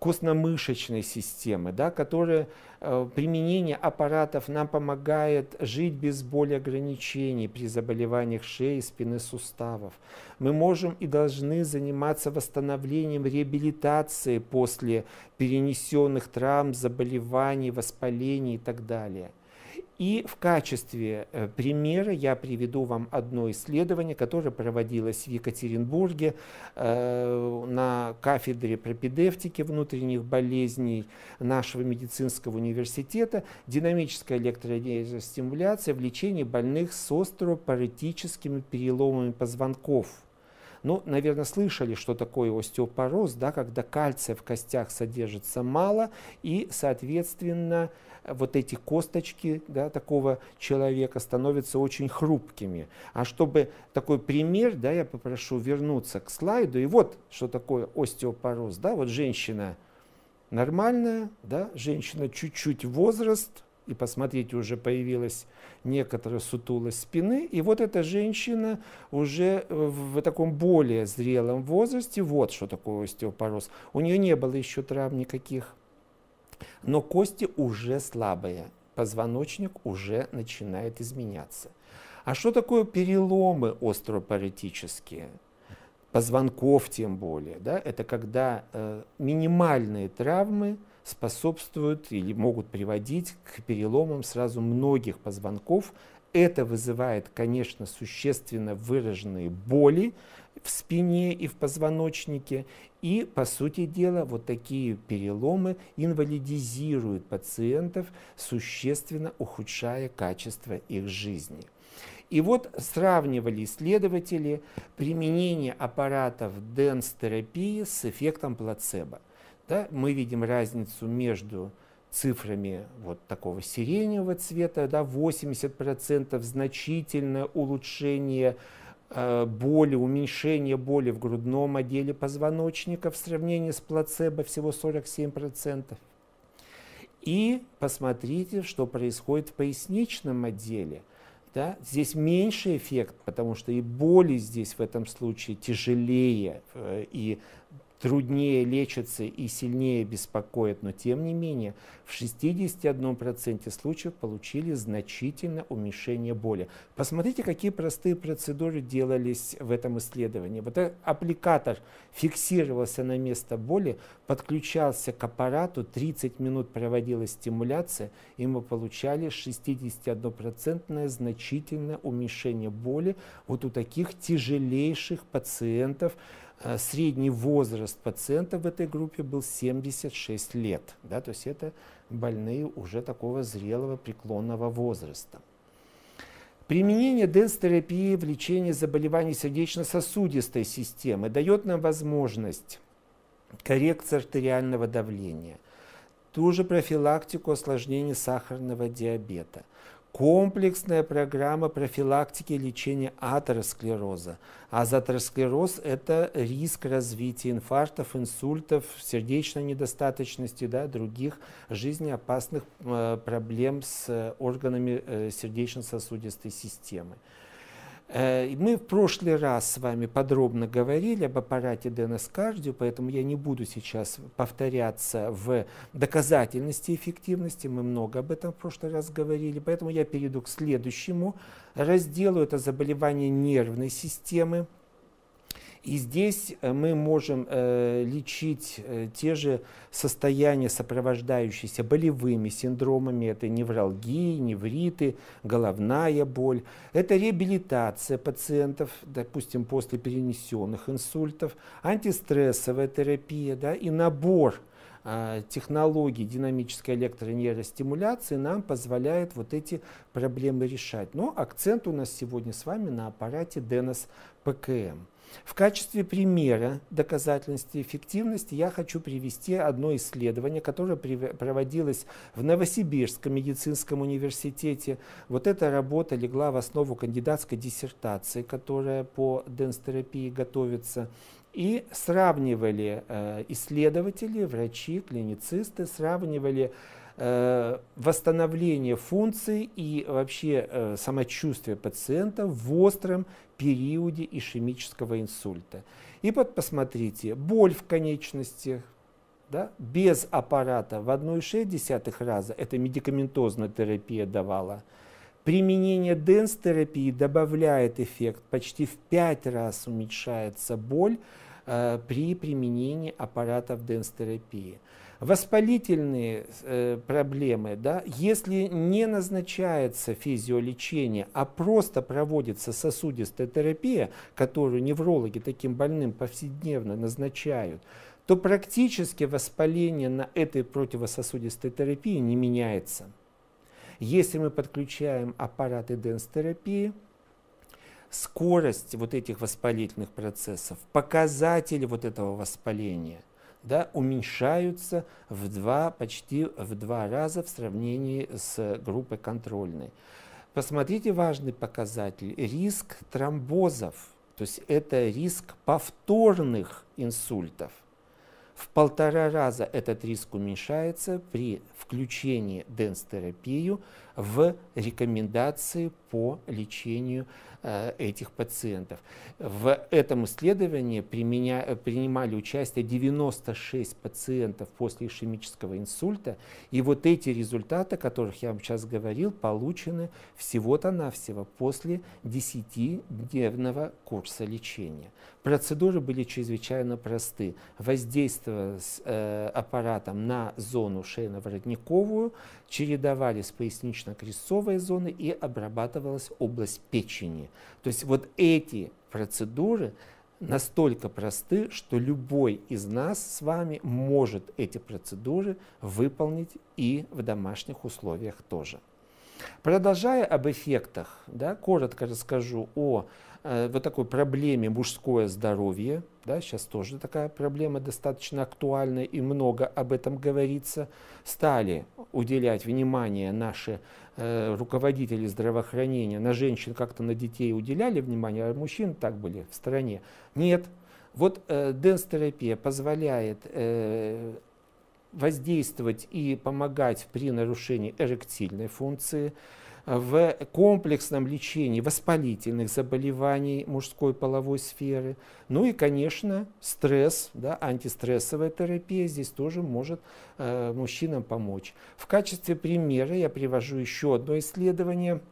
костно-мышечной системы, да, которая э, применение аппаратов нам помогает жить без боли ограничений при заболеваниях шеи, спины, суставов. Мы можем и должны заниматься восстановлением, реабилитацией после перенесенных травм, заболеваний, воспалений и так далее. И в качестве э, примера я приведу вам одно исследование, которое проводилось в Екатеринбурге э, на кафедре пропедевтики внутренних болезней нашего медицинского университета «Динамическая электростимуляция в лечении больных с остеопаратическими переломами позвонков». Ну, наверное, слышали, что такое остеопороз, да, когда кальция в костях содержится мало, и, соответственно, вот эти косточки да, такого человека становятся очень хрупкими. А чтобы такой пример, да, я попрошу вернуться к слайду. И вот что такое остеопороз. Да, вот женщина нормальная, да, женщина чуть-чуть возраст, и посмотрите, уже появилась некоторая сутулость спины. И вот эта женщина уже в таком более зрелом возрасте, вот что такое остеопороз. У нее не было еще травм никаких но кости уже слабые, позвоночник уже начинает изменяться. А что такое переломы остеопаратические? Позвонков тем более. Да? Это когда э, минимальные травмы способствуют или могут приводить к переломам сразу многих позвонков. Это вызывает, конечно, существенно выраженные боли, в спине и в позвоночнике. И, по сути дела, вот такие переломы инвалидизируют пациентов, существенно ухудшая качество их жизни. И вот сравнивали исследователи применение аппаратов денс-терапии с эффектом плацебо. Да, мы видим разницу между цифрами вот такого сиреневого цвета, да, 80% значительное улучшение боли, уменьшение боли в грудном отделе позвоночника в сравнении с плацебо всего 47%. И посмотрите, что происходит в поясничном отделе. Да? Здесь меньше эффект, потому что и боли здесь в этом случае тяжелее, э, и труднее лечатся и сильнее беспокоят, но тем не менее в 61% случаев получили значительное уменьшение боли. Посмотрите, какие простые процедуры делались в этом исследовании. Вот этот аппликатор фиксировался на место боли, подключался к аппарату, 30 минут проводилась стимуляция, и мы получали 61% значительное уменьшение боли вот у таких тяжелейших пациентов, Э, средний возраст пациента в этой группе был 76 лет. Да, то есть это больные уже такого зрелого преклонного возраста. Применение денс-терапии в лечении заболеваний сердечно-сосудистой системы дает нам возможность коррекции артериального давления, ту же профилактику осложнений сахарного диабета, комплексная программа профилактики и лечения атеросклероза. А атеросклероз – это риск развития инфарктов, инсультов, сердечной недостаточности, да, других жизнеопасных э, проблем с органами э, сердечно-сосудистой системы. Э, мы в прошлый раз с вами подробно говорили об аппарате Cardio, поэтому я не буду сейчас повторяться в доказательности эффективности. Мы много об этом в прошлый раз говорили, поэтому я перейду к следующему разделу. Это заболевание нервной системы. И здесь э, мы можем э, лечить э, те же состояния, сопровождающиеся болевыми синдромами. Это невралгии, невриты, головная боль. Это реабилитация пациентов, допустим, после перенесенных инсультов, антистрессовая терапия да, и набор технологий динамической электронейростимуляции нам позволяет вот эти проблемы решать. Но акцент у нас сегодня с вами на аппарате DENOS ПКМ. В качестве примера доказательности эффективности я хочу привести одно исследование, которое проводилось в Новосибирском медицинском университете. Вот эта работа легла в основу кандидатской диссертации, которая по денстерапии готовится. И сравнивали э, исследователи, врачи, клиницисты, сравнивали э, восстановление функций и вообще э, самочувствия пациента в остром периоде ишемического инсульта. И вот посмотрите, боль в конечностях, да, без аппарата в 1,6 раза, это медикаментозная терапия давала, Применение денс-терапии добавляет эффект, почти в 5 раз уменьшается боль э, при применении аппаратов денс-терапии. Воспалительные э, проблемы, да, если не назначается физиолечение, а просто проводится сосудистая терапия, которую неврологи таким больным повседневно назначают, то практически воспаление на этой противососудистой терапии не меняется. Если мы подключаем аппараты денс-терапии, скорость вот этих воспалительных процессов, показатели вот этого воспаления да, уменьшаются в два, почти в два раза в сравнении с группой контрольной. Посмотрите важный показатель – риск тромбозов, то есть это риск повторных инсультов. В полтора раза этот риск уменьшается при включении денс-терапию в рекомендации по лечению э, этих пациентов. В этом исследовании применя, принимали участие 96 пациентов после ишемического инсульта, и вот эти результаты, о которых я вам сейчас говорил, получены всего-то навсего после 10-дневного курса лечения. Процедуры были чрезвычайно просты. Воздействие с э, аппаратом на зону шейно-воротниковую, чередовались пояснично-крестцовые зоны и обрабатывалась область печени. То есть вот эти процедуры настолько просты, что любой из нас с вами может эти процедуры выполнить и в домашних условиях тоже. Продолжая об эффектах, да, коротко расскажу о вот такой проблеме мужское здоровье. Да, сейчас тоже такая проблема достаточно актуальная и много об этом говорится. Стали уделять внимание наши э, руководители здравоохранения, на женщин как-то на детей уделяли внимание, а мужчин так были в стороне. Нет. Вот э, денс-терапия позволяет э, воздействовать и помогать при нарушении эректильной функции, в комплексном лечении воспалительных заболеваний мужской половой сферы. Ну и, конечно, стресс, да, антистрессовая терапия здесь тоже может э, мужчинам помочь. В качестве примера я привожу еще одно исследование –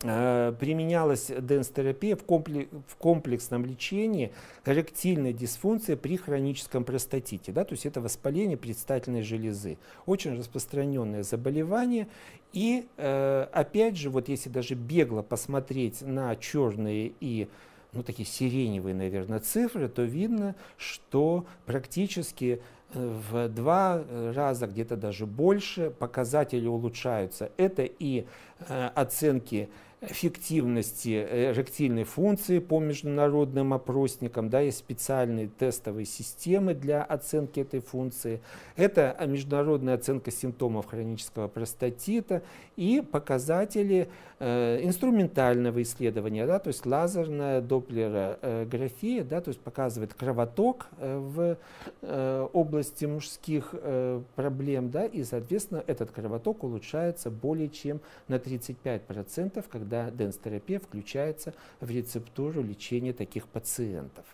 применялась денс-терапия в, комплекс, в комплексном лечении эректильной дисфункции при хроническом простатите. Да, то есть это воспаление предстательной железы. Очень распространенное заболевание. И э, опять же, вот если даже бегло посмотреть на черные и ну, такие сиреневые, наверное, цифры, то видно, что практически э, в два раза, где-то даже больше, показатели улучшаются. Это и э, оценки эффективности эректильной функции по международным опросникам, да, есть специальные тестовые системы для оценки этой функции. Это международная оценка симптомов хронического простатита и показатели инструментального исследования, да, то есть лазерная доплерография, да, то есть показывает кровоток э, в э, области мужских э, проблем, да, и, соответственно, этот кровоток улучшается более чем на 35%, когда денс-терапия включается в рецептуру лечения таких пациентов.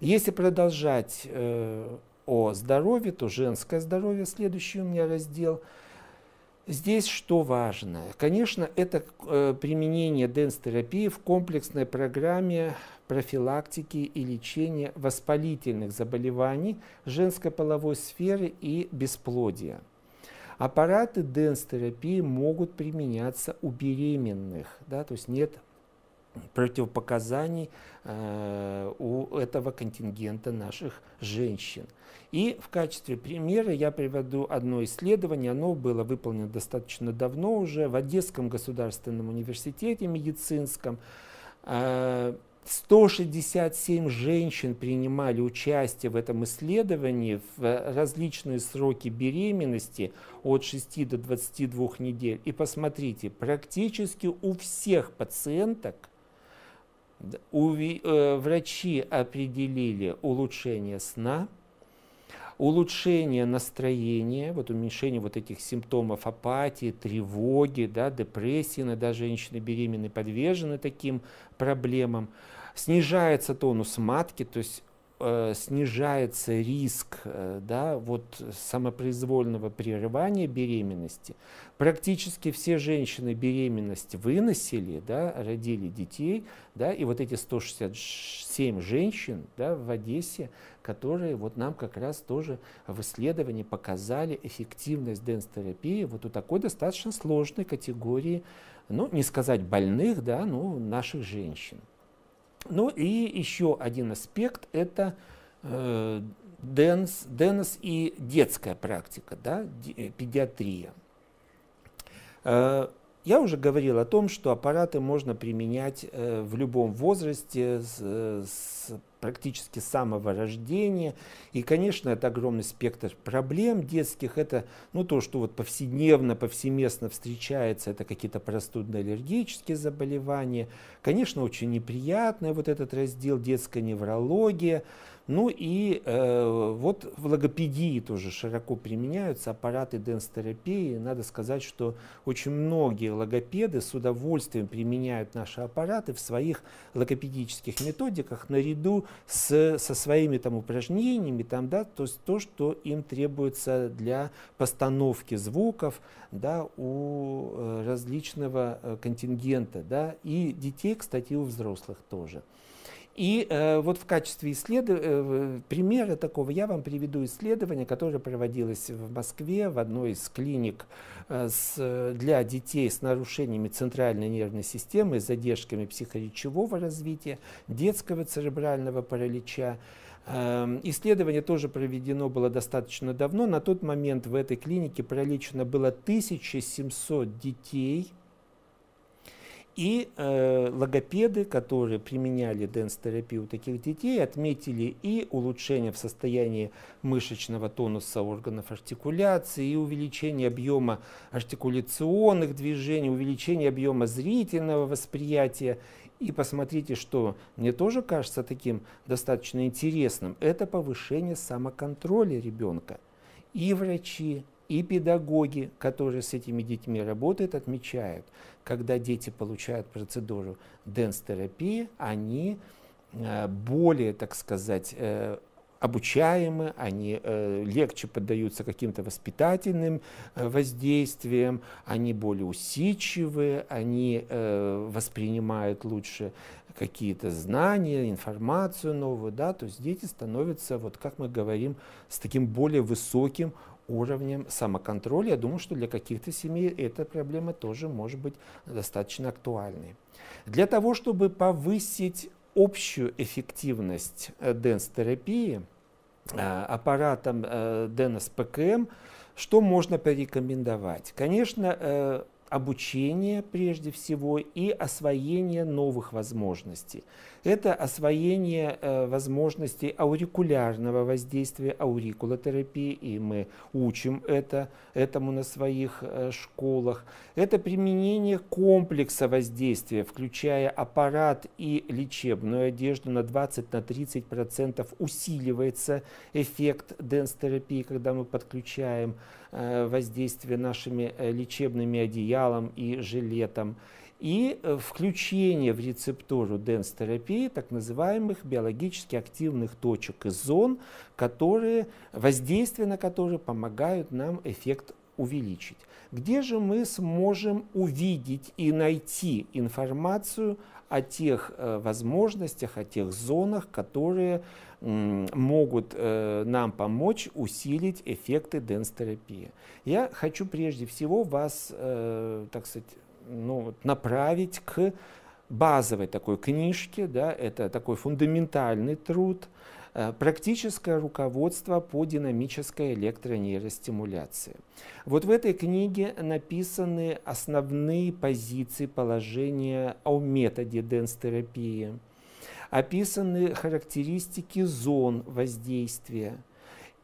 Если продолжать э, о здоровье, то женское здоровье, следующий у меня раздел. Здесь что важно? Конечно, это э, применение денс-терапии в комплексной программе профилактики и лечения воспалительных заболеваний женской половой сферы и бесплодия. Аппараты денс-терапии могут применяться у беременных, да, то есть нет противопоказаний э, у этого контингента наших женщин. И в качестве примера я приведу одно исследование, оно было выполнено достаточно давно уже в Одесском государственном университете медицинском. Э, 167 женщин принимали участие в этом исследовании в различные сроки беременности от 6 до 22 недель. И посмотрите, практически у всех пациенток врачи определили улучшение сна, улучшение настроения, вот уменьшение вот этих симптомов апатии, тревоги, да, депрессии, иногда женщины беременные подвержены таким проблемам, снижается тонус матки, то есть э, снижается риск э, да, вот самопроизвольного прерывания беременности. Практически все женщины беременность выносили, да, родили детей, да, и вот эти 167 женщин да, в Одессе, которые вот нам как раз тоже в исследовании показали эффективность дэнс-терапии вот у такой достаточно сложной категории, ну, не сказать больных, да, ну, наших женщин. Ну и еще один аспект – это э, ДЭНАС и детская практика, да, э, педиатрия. Э, я уже говорил о том, что аппараты можно применять э, в любом возрасте, с, с практически с самого рождения. И, конечно, это огромный спектр проблем детских. Это ну, то, что вот повседневно, повсеместно встречается, это какие-то простудно-аллергические заболевания. Конечно, очень неприятный вот этот раздел детская неврология. Ну и э, вот в логопедии тоже широко применяются аппараты денстерапии. Надо сказать, что очень многие логопеды с удовольствием применяют наши аппараты в своих логопедических методиках наряду с, со своими там упражнениями, там, да, то есть то, что им требуется для постановки звуков да, у э, различного э, контингента, да, и детей, кстати, и у взрослых тоже. И э, вот в качестве исследов... э, примера такого я вам приведу исследование, которое проводилось в Москве в одной из клиник э, с, для детей с нарушениями центральной нервной системы, с задержками психоречевого развития, детского церебрального паралича. Э, исследование тоже проведено было достаточно давно. На тот момент в этой клинике пролечено было 1700 детей и э, логопеды, которые применяли дэнс-терапию у таких детей, отметили и улучшение в состоянии мышечного тонуса органов артикуляции, и увеличение объема артикуляционных движений, увеличение объема зрительного восприятия. И посмотрите, что мне тоже кажется таким достаточно интересным, это повышение самоконтроля ребенка. И врачи, и педагоги, которые с этими детьми работают, отмечают, когда дети получают процедуру дэнс-терапии, они э, более, так сказать, э, обучаемы, они э, легче поддаются каким-то воспитательным воздействиям, они более усидчивы, они воспринимают лучше какие-то знания, информацию новую, да, то есть дети становятся, вот как мы говорим, с таким более высоким уровнем самоконтроля. Я думаю, что для каких-то семей эта проблема тоже может быть достаточно актуальной. Для того, чтобы повысить общую эффективность э, дэнс-терапии э, аппаратом э, ДНС ПКМ, что можно порекомендовать? Конечно, обучение прежде всего и освоение новых возможностей. Это освоение э, возможностей аурикулярного воздействия, аурикулотерапии, и мы учим это, этому на своих э, школах. Это применение комплекса воздействия, включая аппарат и лечебную одежду на 20-30% усиливается эффект дэнс-терапии, когда мы подключаем воздействие нашими э, лечебными одеялом и жилетом и э, включение в рецептуру денс-терапии так называемых биологически активных точек и зон, которые, воздействие на которые помогают нам эффект увеличить. Где же мы сможем увидеть и найти информацию о тех э, возможностях, о тех зонах, которые могут э, нам помочь усилить эффекты денс-терапии. Я хочу прежде всего вас, э, так сказать, ну, направить к базовой такой книжке, да, это такой фундаментальный труд, практическое руководство по динамической электронейростимуляции. Вот в этой книге написаны основные позиции положения о методе денс-терапии, описаны характеристики зон воздействия,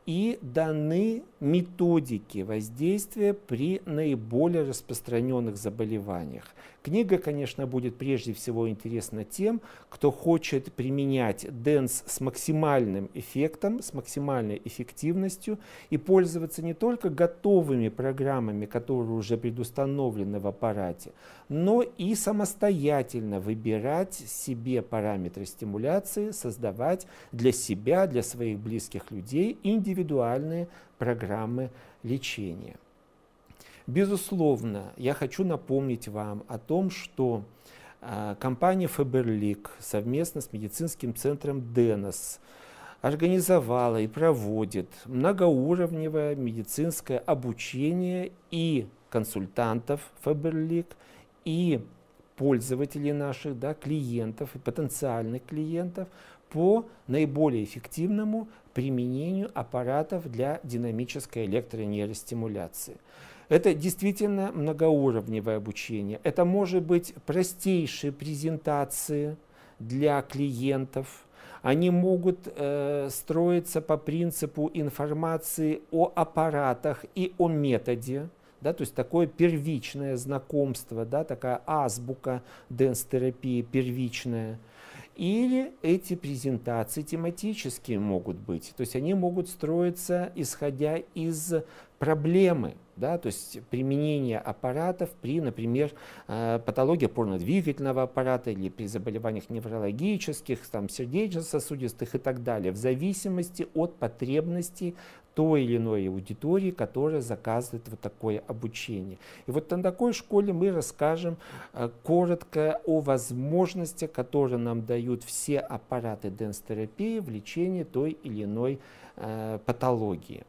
и даны методики воздействия при наиболее распространенных заболеваниях. Книга, конечно, будет прежде всего интересна тем, кто хочет применять Dance с максимальным эффектом, с максимальной эффективностью и пользоваться не только готовыми программами, которые уже предустановлены в аппарате, но и самостоятельно выбирать себе параметры стимуляции, создавать для себя, для своих близких людей индивидуальные программы лечения. Безусловно, я хочу напомнить вам о том, что э, компания Faberlic совместно с медицинским центром Денос организовала и проводит многоуровневое медицинское обучение и консультантов Faberlic, и пользователей наших, да, клиентов и потенциальных клиентов по наиболее эффективному применению аппаратов для динамической электронейростимуляции. Это действительно многоуровневое обучение. Это может быть простейшие презентации для клиентов. Они могут э, строиться по принципу информации о аппаратах и о методе. Да, то есть такое первичное знакомство, да, такая азбука дэнс-терапии первичная. Или эти презентации тематические могут быть. То есть они могут строиться исходя из проблемы, да, то есть применение аппаратов при, например, э, патологии опорно-двигательного аппарата или при заболеваниях неврологических, там, сердечно-сосудистых и так далее, в зависимости от потребностей той или иной аудитории, которая заказывает вот такое обучение. И вот на такой школе мы расскажем э, коротко о возможностях, которые нам дают все аппараты денс-терапии в лечении той или иной э, патологии.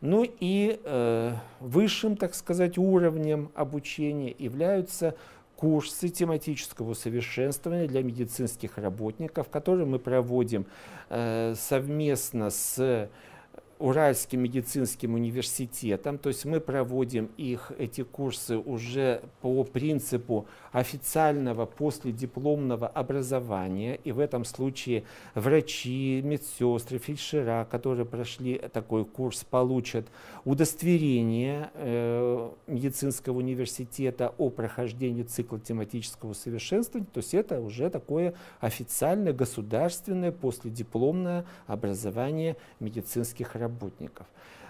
Ну и э, высшим, так сказать, уровнем обучения являются курсы тематического совершенствования для медицинских работников, которые мы проводим э, совместно с Уральским медицинским университетом, то есть мы проводим их, эти курсы уже по принципу официального последипломного образования, и в этом случае врачи, медсестры, фельдшера, которые прошли такой курс, получат удостоверение э, медицинского университета о прохождении цикла тематического совершенствования, то есть это уже такое официальное государственное последипломное образование медицинских работников.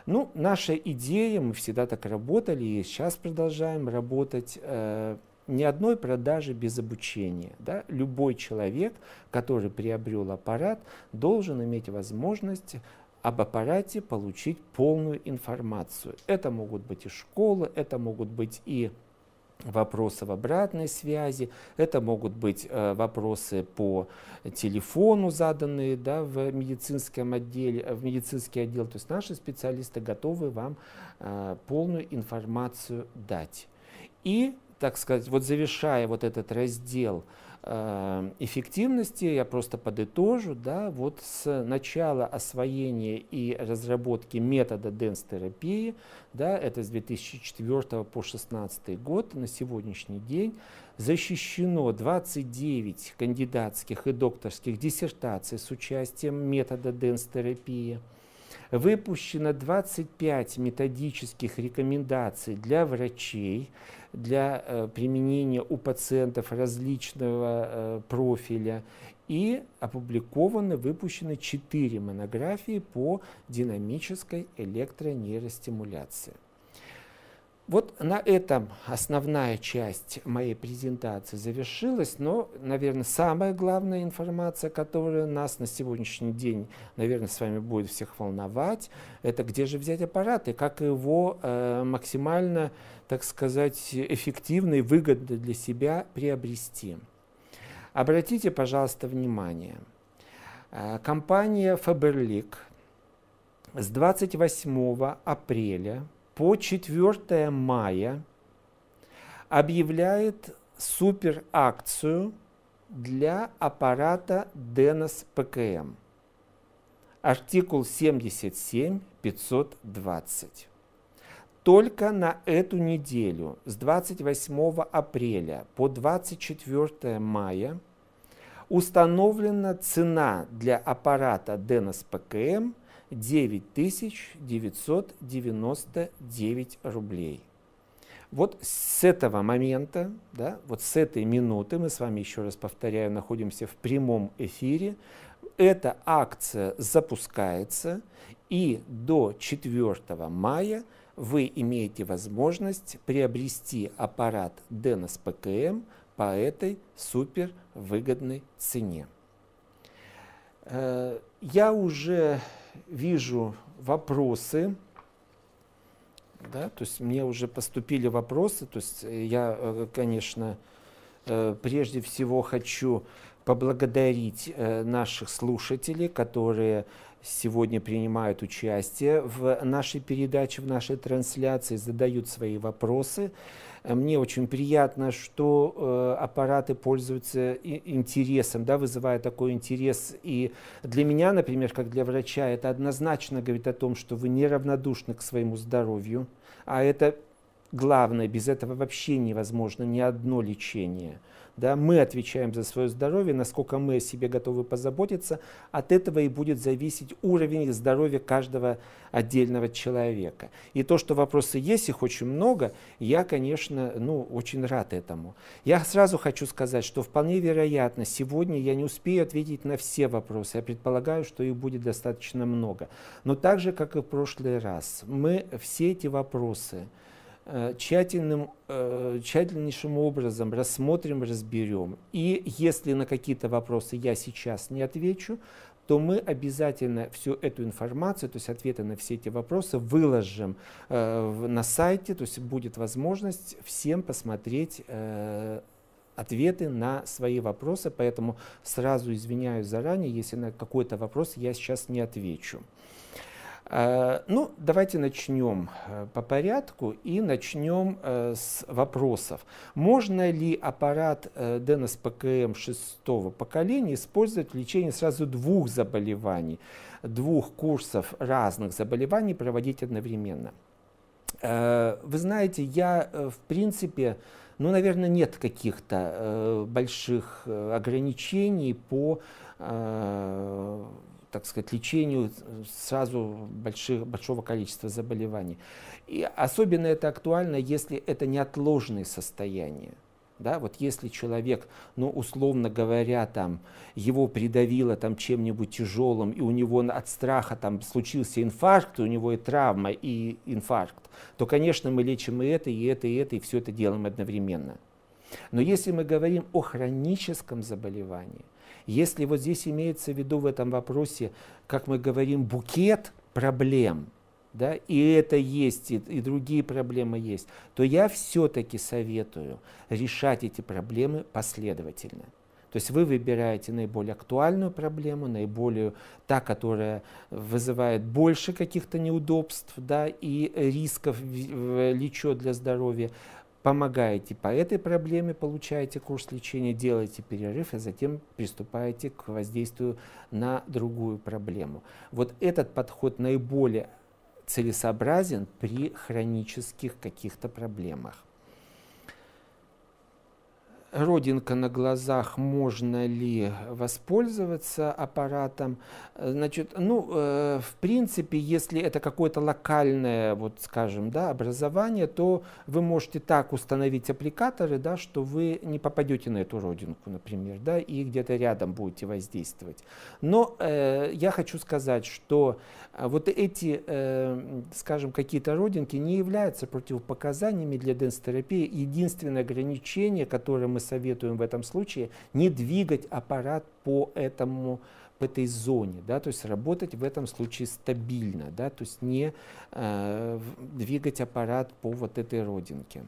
Ну, наша идея, мы всегда так работали и сейчас продолжаем работать, э, ни одной продажи без обучения. Да? Любой человек, который приобрел аппарат, должен иметь возможность об аппарате получить полную информацию. Это могут быть и школы, это могут быть и вопросов обратной связи, это могут быть э, вопросы по телефону, заданные да, в медицинском отделе, в медицинский отдел. То есть наши специалисты готовы вам э, полную информацию дать. И, так сказать, вот завершая вот этот раздел Э, эффективности я просто подытожу, да, вот с начала освоения и разработки метода денс-терапии, да, это с 2004 по 2016 год, на сегодняшний день защищено 29 кандидатских и докторских диссертаций с участием метода денс-терапии, выпущено 25 методических рекомендаций для врачей, для э, применения у пациентов различного э, профиля и опубликованы, выпущены 4 монографии по динамической электронейростимуляции. Вот на этом основная часть моей презентации завершилась, но, наверное, самая главная информация, которая нас на сегодняшний день, наверное, с вами будет всех волновать, это где же взять аппарат и как его э, максимально, так сказать, эффективно и выгодно для себя приобрести. Обратите, пожалуйста, внимание. Э, компания Faberlic с 28 апреля по 4 мая объявляет суперакцию для аппарата Денос ПКМ. Артикул 77 520. Только на эту неделю с 28 апреля по 24 мая установлена цена для аппарата Денос ПКМ 9999 рублей. Вот с этого момента, да, вот с этой минуты, мы с вами еще раз повторяю, находимся в прямом эфире, эта акция запускается, и до 4 мая вы имеете возможность приобрести аппарат Денос ПКМ по этой супер выгодной цене. Э, я уже вижу вопросы, да, то есть мне уже поступили вопросы, то есть я, э, конечно, э, прежде всего хочу поблагодарить наших слушателей, которые сегодня принимают участие в нашей передаче, в нашей трансляции, задают свои вопросы. Мне очень приятно, что э, аппараты пользуются интересом, да, вызывают такой интерес. И для меня, например, как для врача, это однозначно говорит о том, что вы неравнодушны к своему здоровью, а это главное, без этого вообще невозможно ни одно лечение – да, мы отвечаем за свое здоровье, насколько мы о себе готовы позаботиться, от этого и будет зависеть уровень здоровья каждого отдельного человека. И то, что вопросы есть, их очень много, я, конечно, ну, очень рад этому. Я сразу хочу сказать, что вполне вероятно, сегодня я не успею ответить на все вопросы. Я предполагаю, что их будет достаточно много. Но так же, как и в прошлый раз, мы все эти вопросы, тщательным, э, тщательнейшим образом рассмотрим, разберем. И если на какие-то вопросы я сейчас не отвечу, то мы обязательно всю эту информацию, то есть ответы на все эти вопросы выложим э, на сайте, то есть будет возможность всем посмотреть э, ответы на свои вопросы, поэтому сразу извиняюсь заранее, если на какой-то вопрос я сейчас не отвечу. Э, ну, давайте начнем э, по порядку и начнем э, с вопросов. Можно ли аппарат ДНС ПКМ шестого поколения использовать в лечении сразу двух заболеваний, двух курсов разных заболеваний проводить одновременно? Вы знаете, я в принципе, ну, наверное, нет каких-то больших ограничений по так сказать, лечению сразу больших, большого количества заболеваний. И особенно это актуально, если это неотложные состояния. Да, вот если человек, ну, условно говоря, там, его придавило там чем-нибудь тяжелым, и у него от страха там случился инфаркт, у него и травма, и инфаркт, то, конечно, мы лечим и это, и это, и это, и все это делаем одновременно. Но если мы говорим о хроническом заболевании, если вот здесь имеется в виду в этом вопросе, как мы говорим, букет проблем, да, и это есть, и, и другие проблемы есть, то я все-таки советую решать эти проблемы последовательно. То есть вы выбираете наиболее актуальную проблему, наиболее та, которая вызывает больше каких-то неудобств да, и рисков влечет для здоровья помогаете по этой проблеме, получаете курс лечения, делаете перерыв, и затем приступаете к воздействию на другую проблему. Вот этот подход наиболее целесообразен при хронических каких-то проблемах родинка на глазах, можно ли воспользоваться аппаратом. Значит, ну, э, в принципе, если это какое-то локальное, вот скажем, да, образование, то вы можете так установить аппликаторы, да, что вы не попадете на эту родинку, например, да, и где-то рядом будете воздействовать. Но э, я хочу сказать, что э, вот эти, э, скажем, какие-то родинки не являются противопоказаниями для денстерапии. Единственное ограничение, которое мы советуем в этом случае не двигать аппарат по этому по этой зоне, да, то есть работать в этом случае стабильно, да, то есть не э, двигать аппарат по вот этой родинке.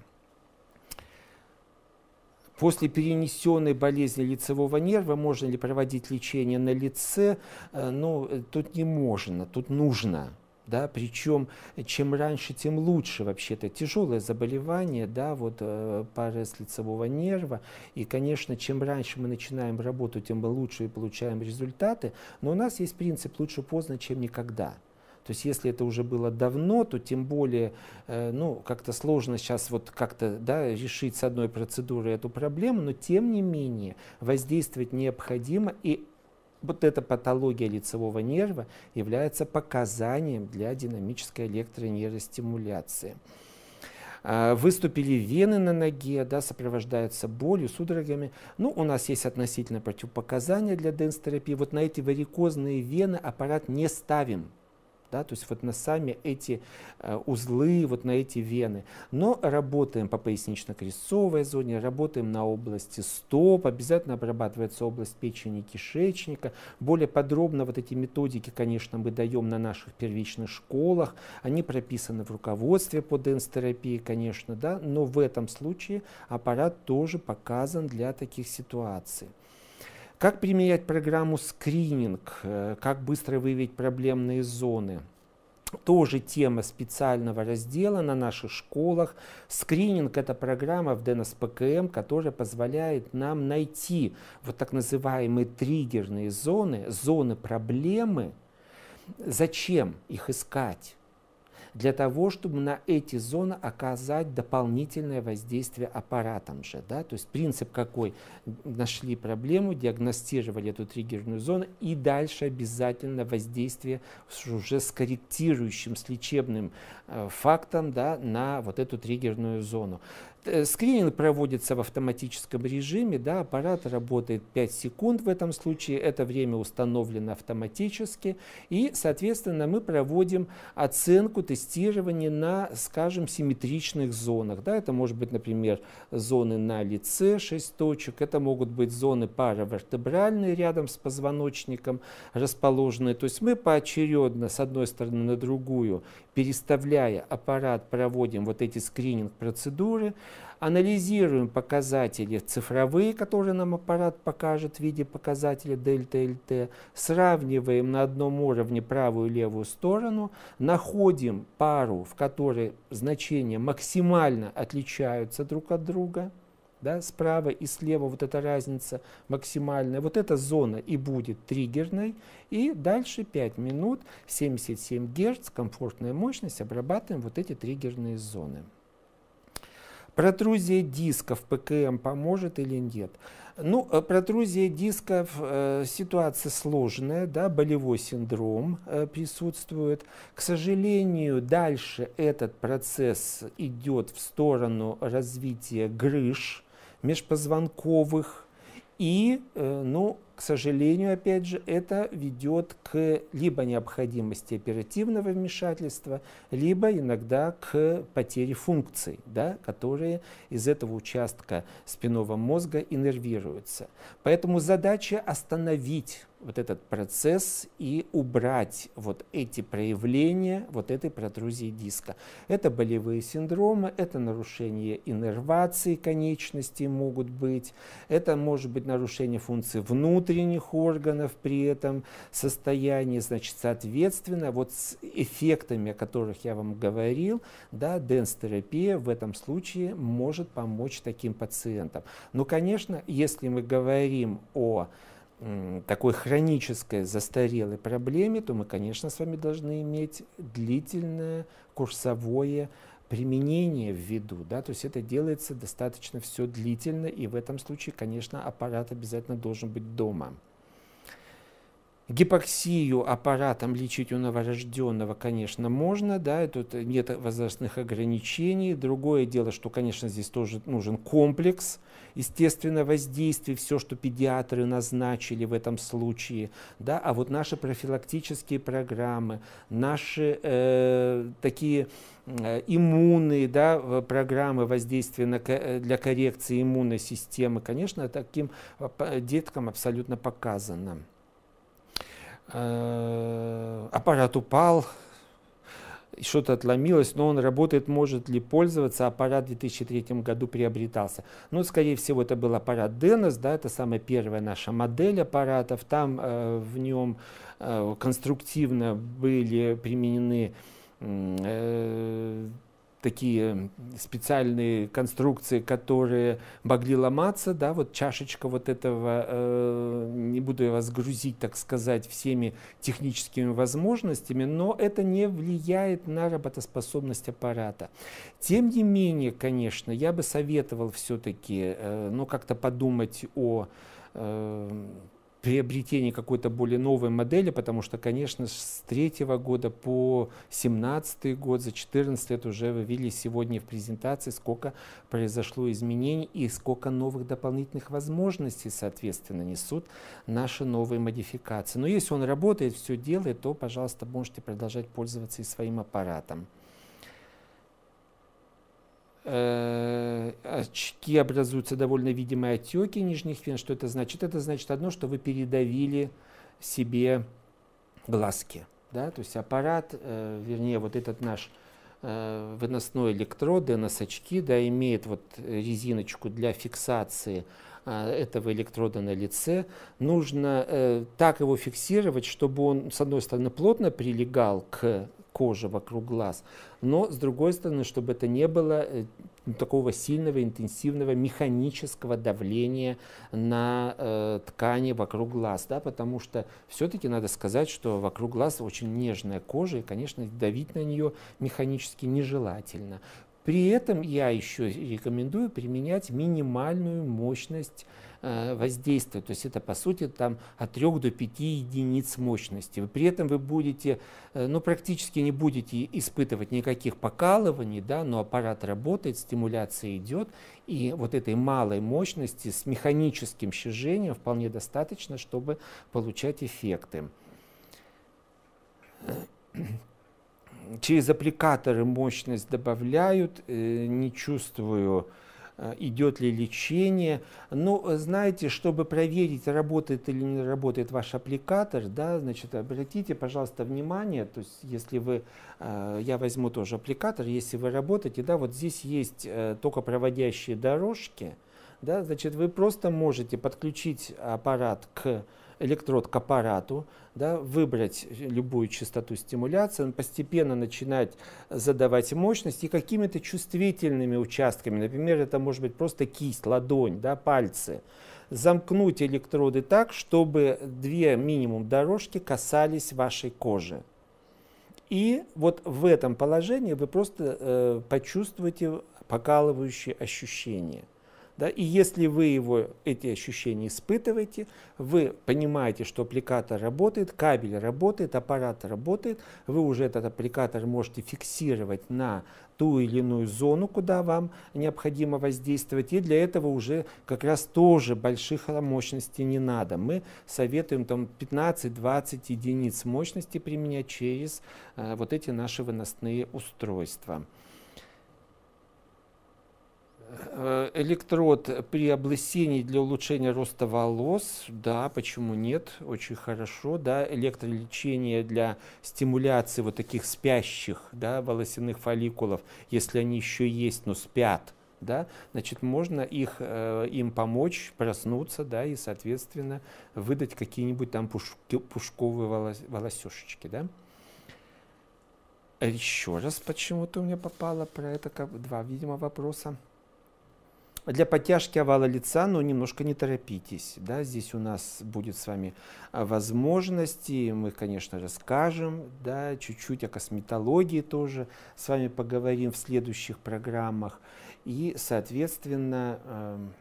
После перенесенной болезни лицевого нерва можно ли проводить лечение на лице? Э, ну, э, тут не можно, тут нужно да, причем чем раньше, тем лучше вообще-то. Тяжелое заболевание, да, вот э, парез лицевого нерва, и, конечно, чем раньше мы начинаем работу, тем лучше получаем результаты, но у нас есть принцип «лучше поздно, чем никогда». То есть если это уже было давно, то тем более, э, ну, как-то сложно сейчас вот как-то, да, решить с одной процедурой эту проблему, но тем не менее воздействовать необходимо, и вот эта патология лицевого нерва является показанием для динамической электронейростимуляции. А, выступили вены на ноге, да, сопровождаются болью, судорогами. Ну, у нас есть относительно противопоказания для денс-терапии. Вот на эти варикозные вены аппарат не ставим да, то есть вот на сами эти э, узлы, вот на эти вены. Но работаем по пояснично-крестцовой зоне, работаем на области стоп, обязательно обрабатывается область печени и кишечника. Более подробно вот эти методики, конечно, мы даем на наших первичных школах, они прописаны в руководстве по денс-терапии, конечно, да, но в этом случае аппарат тоже показан для таких ситуаций. Как применять программу скрининг, э, как быстро выявить проблемные зоны. Тоже тема специального раздела на наших школах. Скрининг – это программа в DNS-ПКМ, которая позволяет нам найти вот так называемые триггерные зоны, зоны проблемы. Зачем их искать? Для того, чтобы на эти зоны оказать дополнительное воздействие аппаратом же. Да? То есть принцип какой? Нашли проблему, диагностировали эту триггерную зону и дальше обязательно воздействие уже с корректирующим, с лечебным э, фактом да, на вот эту триггерную зону. Э, скрининг проводится в автоматическом режиме, да, аппарат работает 5 секунд в этом случае, это время установлено автоматически, и, соответственно, мы проводим оценку, тестирование на, скажем, симметричных зонах. Да, это может быть, например, зоны на лице 6 точек, это могут быть зоны паравертебральные рядом с позвоночником расположенные. То есть мы поочередно с одной стороны на другую, переставляя аппарат, проводим вот эти скрининг-процедуры, анализируем показатели цифровые, которые нам аппарат покажет в виде показателя дельта ЛТ, сравниваем на одном уровне правую и левую сторону, находим пару, в которой значения максимально отличаются друг от друга, да, справа и слева вот эта разница максимальная, вот эта зона и будет триггерной, и дальше 5 минут, 77 Гц, комфортная мощность, обрабатываем вот эти триггерные зоны. Протрузия дисков ПКМ поможет или нет? Ну, э, протрузия дисков э, ситуация сложная, да, болевой синдром э, присутствует. К сожалению, дальше этот процесс идет в сторону развития грыж межпозвонковых и, э, ну, сожалению, опять же, это ведет к либо необходимости оперативного вмешательства, либо иногда к потере функций, да, которые из этого участка спинного мозга иннервируются. Поэтому задача остановить вот этот процесс и убрать вот эти проявления вот этой протрузии диска. Это болевые синдромы, это нарушение иннервации конечностей могут быть, это может быть нарушение функции внутренних органов при этом состоянии, значит, соответственно, вот с эффектами, о которых я вам говорил, да, денс-терапия в этом случае может помочь таким пациентам. Но, конечно, если мы говорим о такой хронической застарелой проблеме, то мы, конечно, с вами должны иметь длительное курсовое применение в виду. Да? То есть это делается достаточно все длительно, и в этом случае, конечно, аппарат обязательно должен быть дома. Гипоксию аппаратом лечить у новорожденного, конечно, можно, да, тут нет возрастных ограничений. Другое дело, что, конечно, здесь тоже нужен комплекс, естественно, воздействий, все, что педиатры назначили в этом случае, да, а вот наши профилактические программы, наши э, такие э, иммунные да, программы воздействия на, для коррекции иммунной системы, конечно, таким э, деткам абсолютно показано. Э, аппарат упал, что-то отломилось, но он работает, может ли пользоваться. Аппарат в 2003 году приобретался. Ну, скорее всего, это был аппарат Денос, да, это самая первая наша модель аппаратов. Там э, в нем э, конструктивно были применены э, такие специальные конструкции, которые могли ломаться, да, вот чашечка вот этого, э, не буду я вас грузить, так сказать, всеми техническими возможностями, но это не влияет на работоспособность аппарата. Тем не менее, конечно, я бы советовал все-таки, э, ну, как-то подумать о э, приобретение какой-то более новой модели, потому что, конечно, с третьего года по 17 год, за 14 это уже вы видели сегодня в презентации, сколько произошло изменений и сколько новых дополнительных возможностей, соответственно, несут наши новые модификации. Но если он работает, все делает, то, пожалуйста, можете продолжать пользоваться и своим аппаратом. Э, очки образуются довольно видимые отеки нижних вен. Что это значит? Это значит одно, что вы передавили себе глазки. Да? То есть аппарат, э, вернее, вот этот наш э, выносной электрод, ДНС-очки, да, имеет вот резиночку для фиксации этого электрода на лице. Нужно э, так его фиксировать, чтобы он, с одной стороны, плотно прилегал к кожи вокруг глаз, но с другой стороны, чтобы это не было э, такого сильного, интенсивного механического давления на э, ткани вокруг глаз, да, потому что все-таки надо сказать, что вокруг глаз очень нежная кожа, и, конечно, давить на нее механически нежелательно. При этом я еще рекомендую применять минимальную мощность э, воздействия. То есть это по сути там от 3 до 5 единиц мощности. При этом вы будете, э, ну практически не будете испытывать никаких покалываний, да, но аппарат работает, стимуляция идет, и вот этой малой мощности с механическим щажением вполне достаточно, чтобы получать эффекты через аппликаторы мощность добавляют, э, не чувствую, э, идет ли лечение. Но знаете, чтобы проверить, работает или не работает ваш аппликатор, да, значит, обратите, пожалуйста, внимание, то есть, если вы, э, я возьму тоже аппликатор, если вы работаете, да, вот здесь есть только проводящие дорожки, да, значит, вы просто можете подключить аппарат к электрод к аппарату, да, выбрать любую частоту стимуляции, постепенно начинать задавать мощность и какими-то чувствительными участками, например, это может быть просто кисть, ладонь, да, пальцы, замкнуть электроды так, чтобы две минимум дорожки касались вашей кожи. И вот в этом положении вы просто э, почувствуете покалывающие ощущения. Да? И если вы его, эти ощущения испытываете, вы понимаете, что аппликатор работает, кабель работает, аппарат работает, вы уже этот аппликатор можете фиксировать на ту или иную зону, куда вам необходимо воздействовать. И для этого уже как раз тоже больших мощностей не надо. Мы советуем там 15-20 единиц мощности применять через э, вот эти наши выносные устройства. Э, электрод при облысении для улучшения роста волос, да, почему нет, очень хорошо, да, электролечение для стимуляции вот таких спящих, да, волосяных фолликулов, если они еще есть, но спят, да, значит, можно их, э, им помочь проснуться, да, и, соответственно, выдать какие-нибудь там пушки, пушковые волос, волосешечки, да. Еще раз почему-то у меня попало про это как, два, видимо, вопроса. Для подтяжки овала лица, но немножко не торопитесь. Да? Здесь у нас будет с вами а, возможности, мы, конечно, расскажем, да, чуть-чуть о косметологии тоже с вами поговорим в следующих программах. И, соответственно, эм,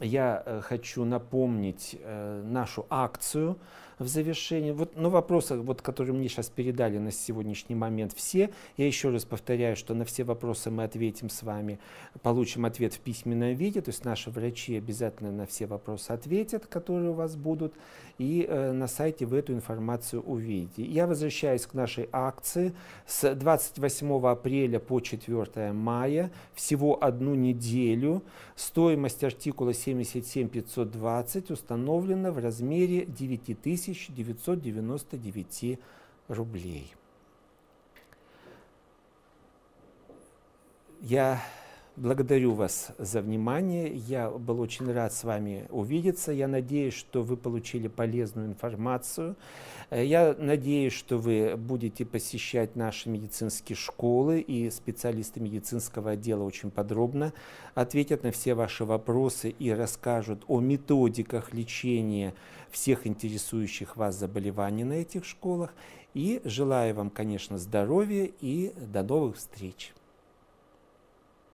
я э, хочу напомнить э, нашу акцию в завершении. Вот, ну, вопросы, вот, которые мне сейчас передали на сегодняшний момент все. Я еще раз повторяю, что на все вопросы мы ответим с вами, получим ответ в письменном виде. То есть наши врачи обязательно на все вопросы ответят, которые у вас будут. И э, на сайте вы эту информацию увидите. Я возвращаюсь к нашей акции с 28 апреля по 4 мая. Всего одну неделю. Стоимость артикула 77 520 установлена в размере 9999 рублей. Я благодарю вас за внимание. Я был очень рад с вами увидеться. Я надеюсь, что вы получили полезную информацию. Э, я надеюсь, что вы будете посещать наши медицинские школы и специалисты медицинского отдела очень подробно ответят на все ваши вопросы и расскажут о методиках лечения всех интересующих вас заболеваний на этих школах. И желаю вам, конечно, здоровья и до новых встреч.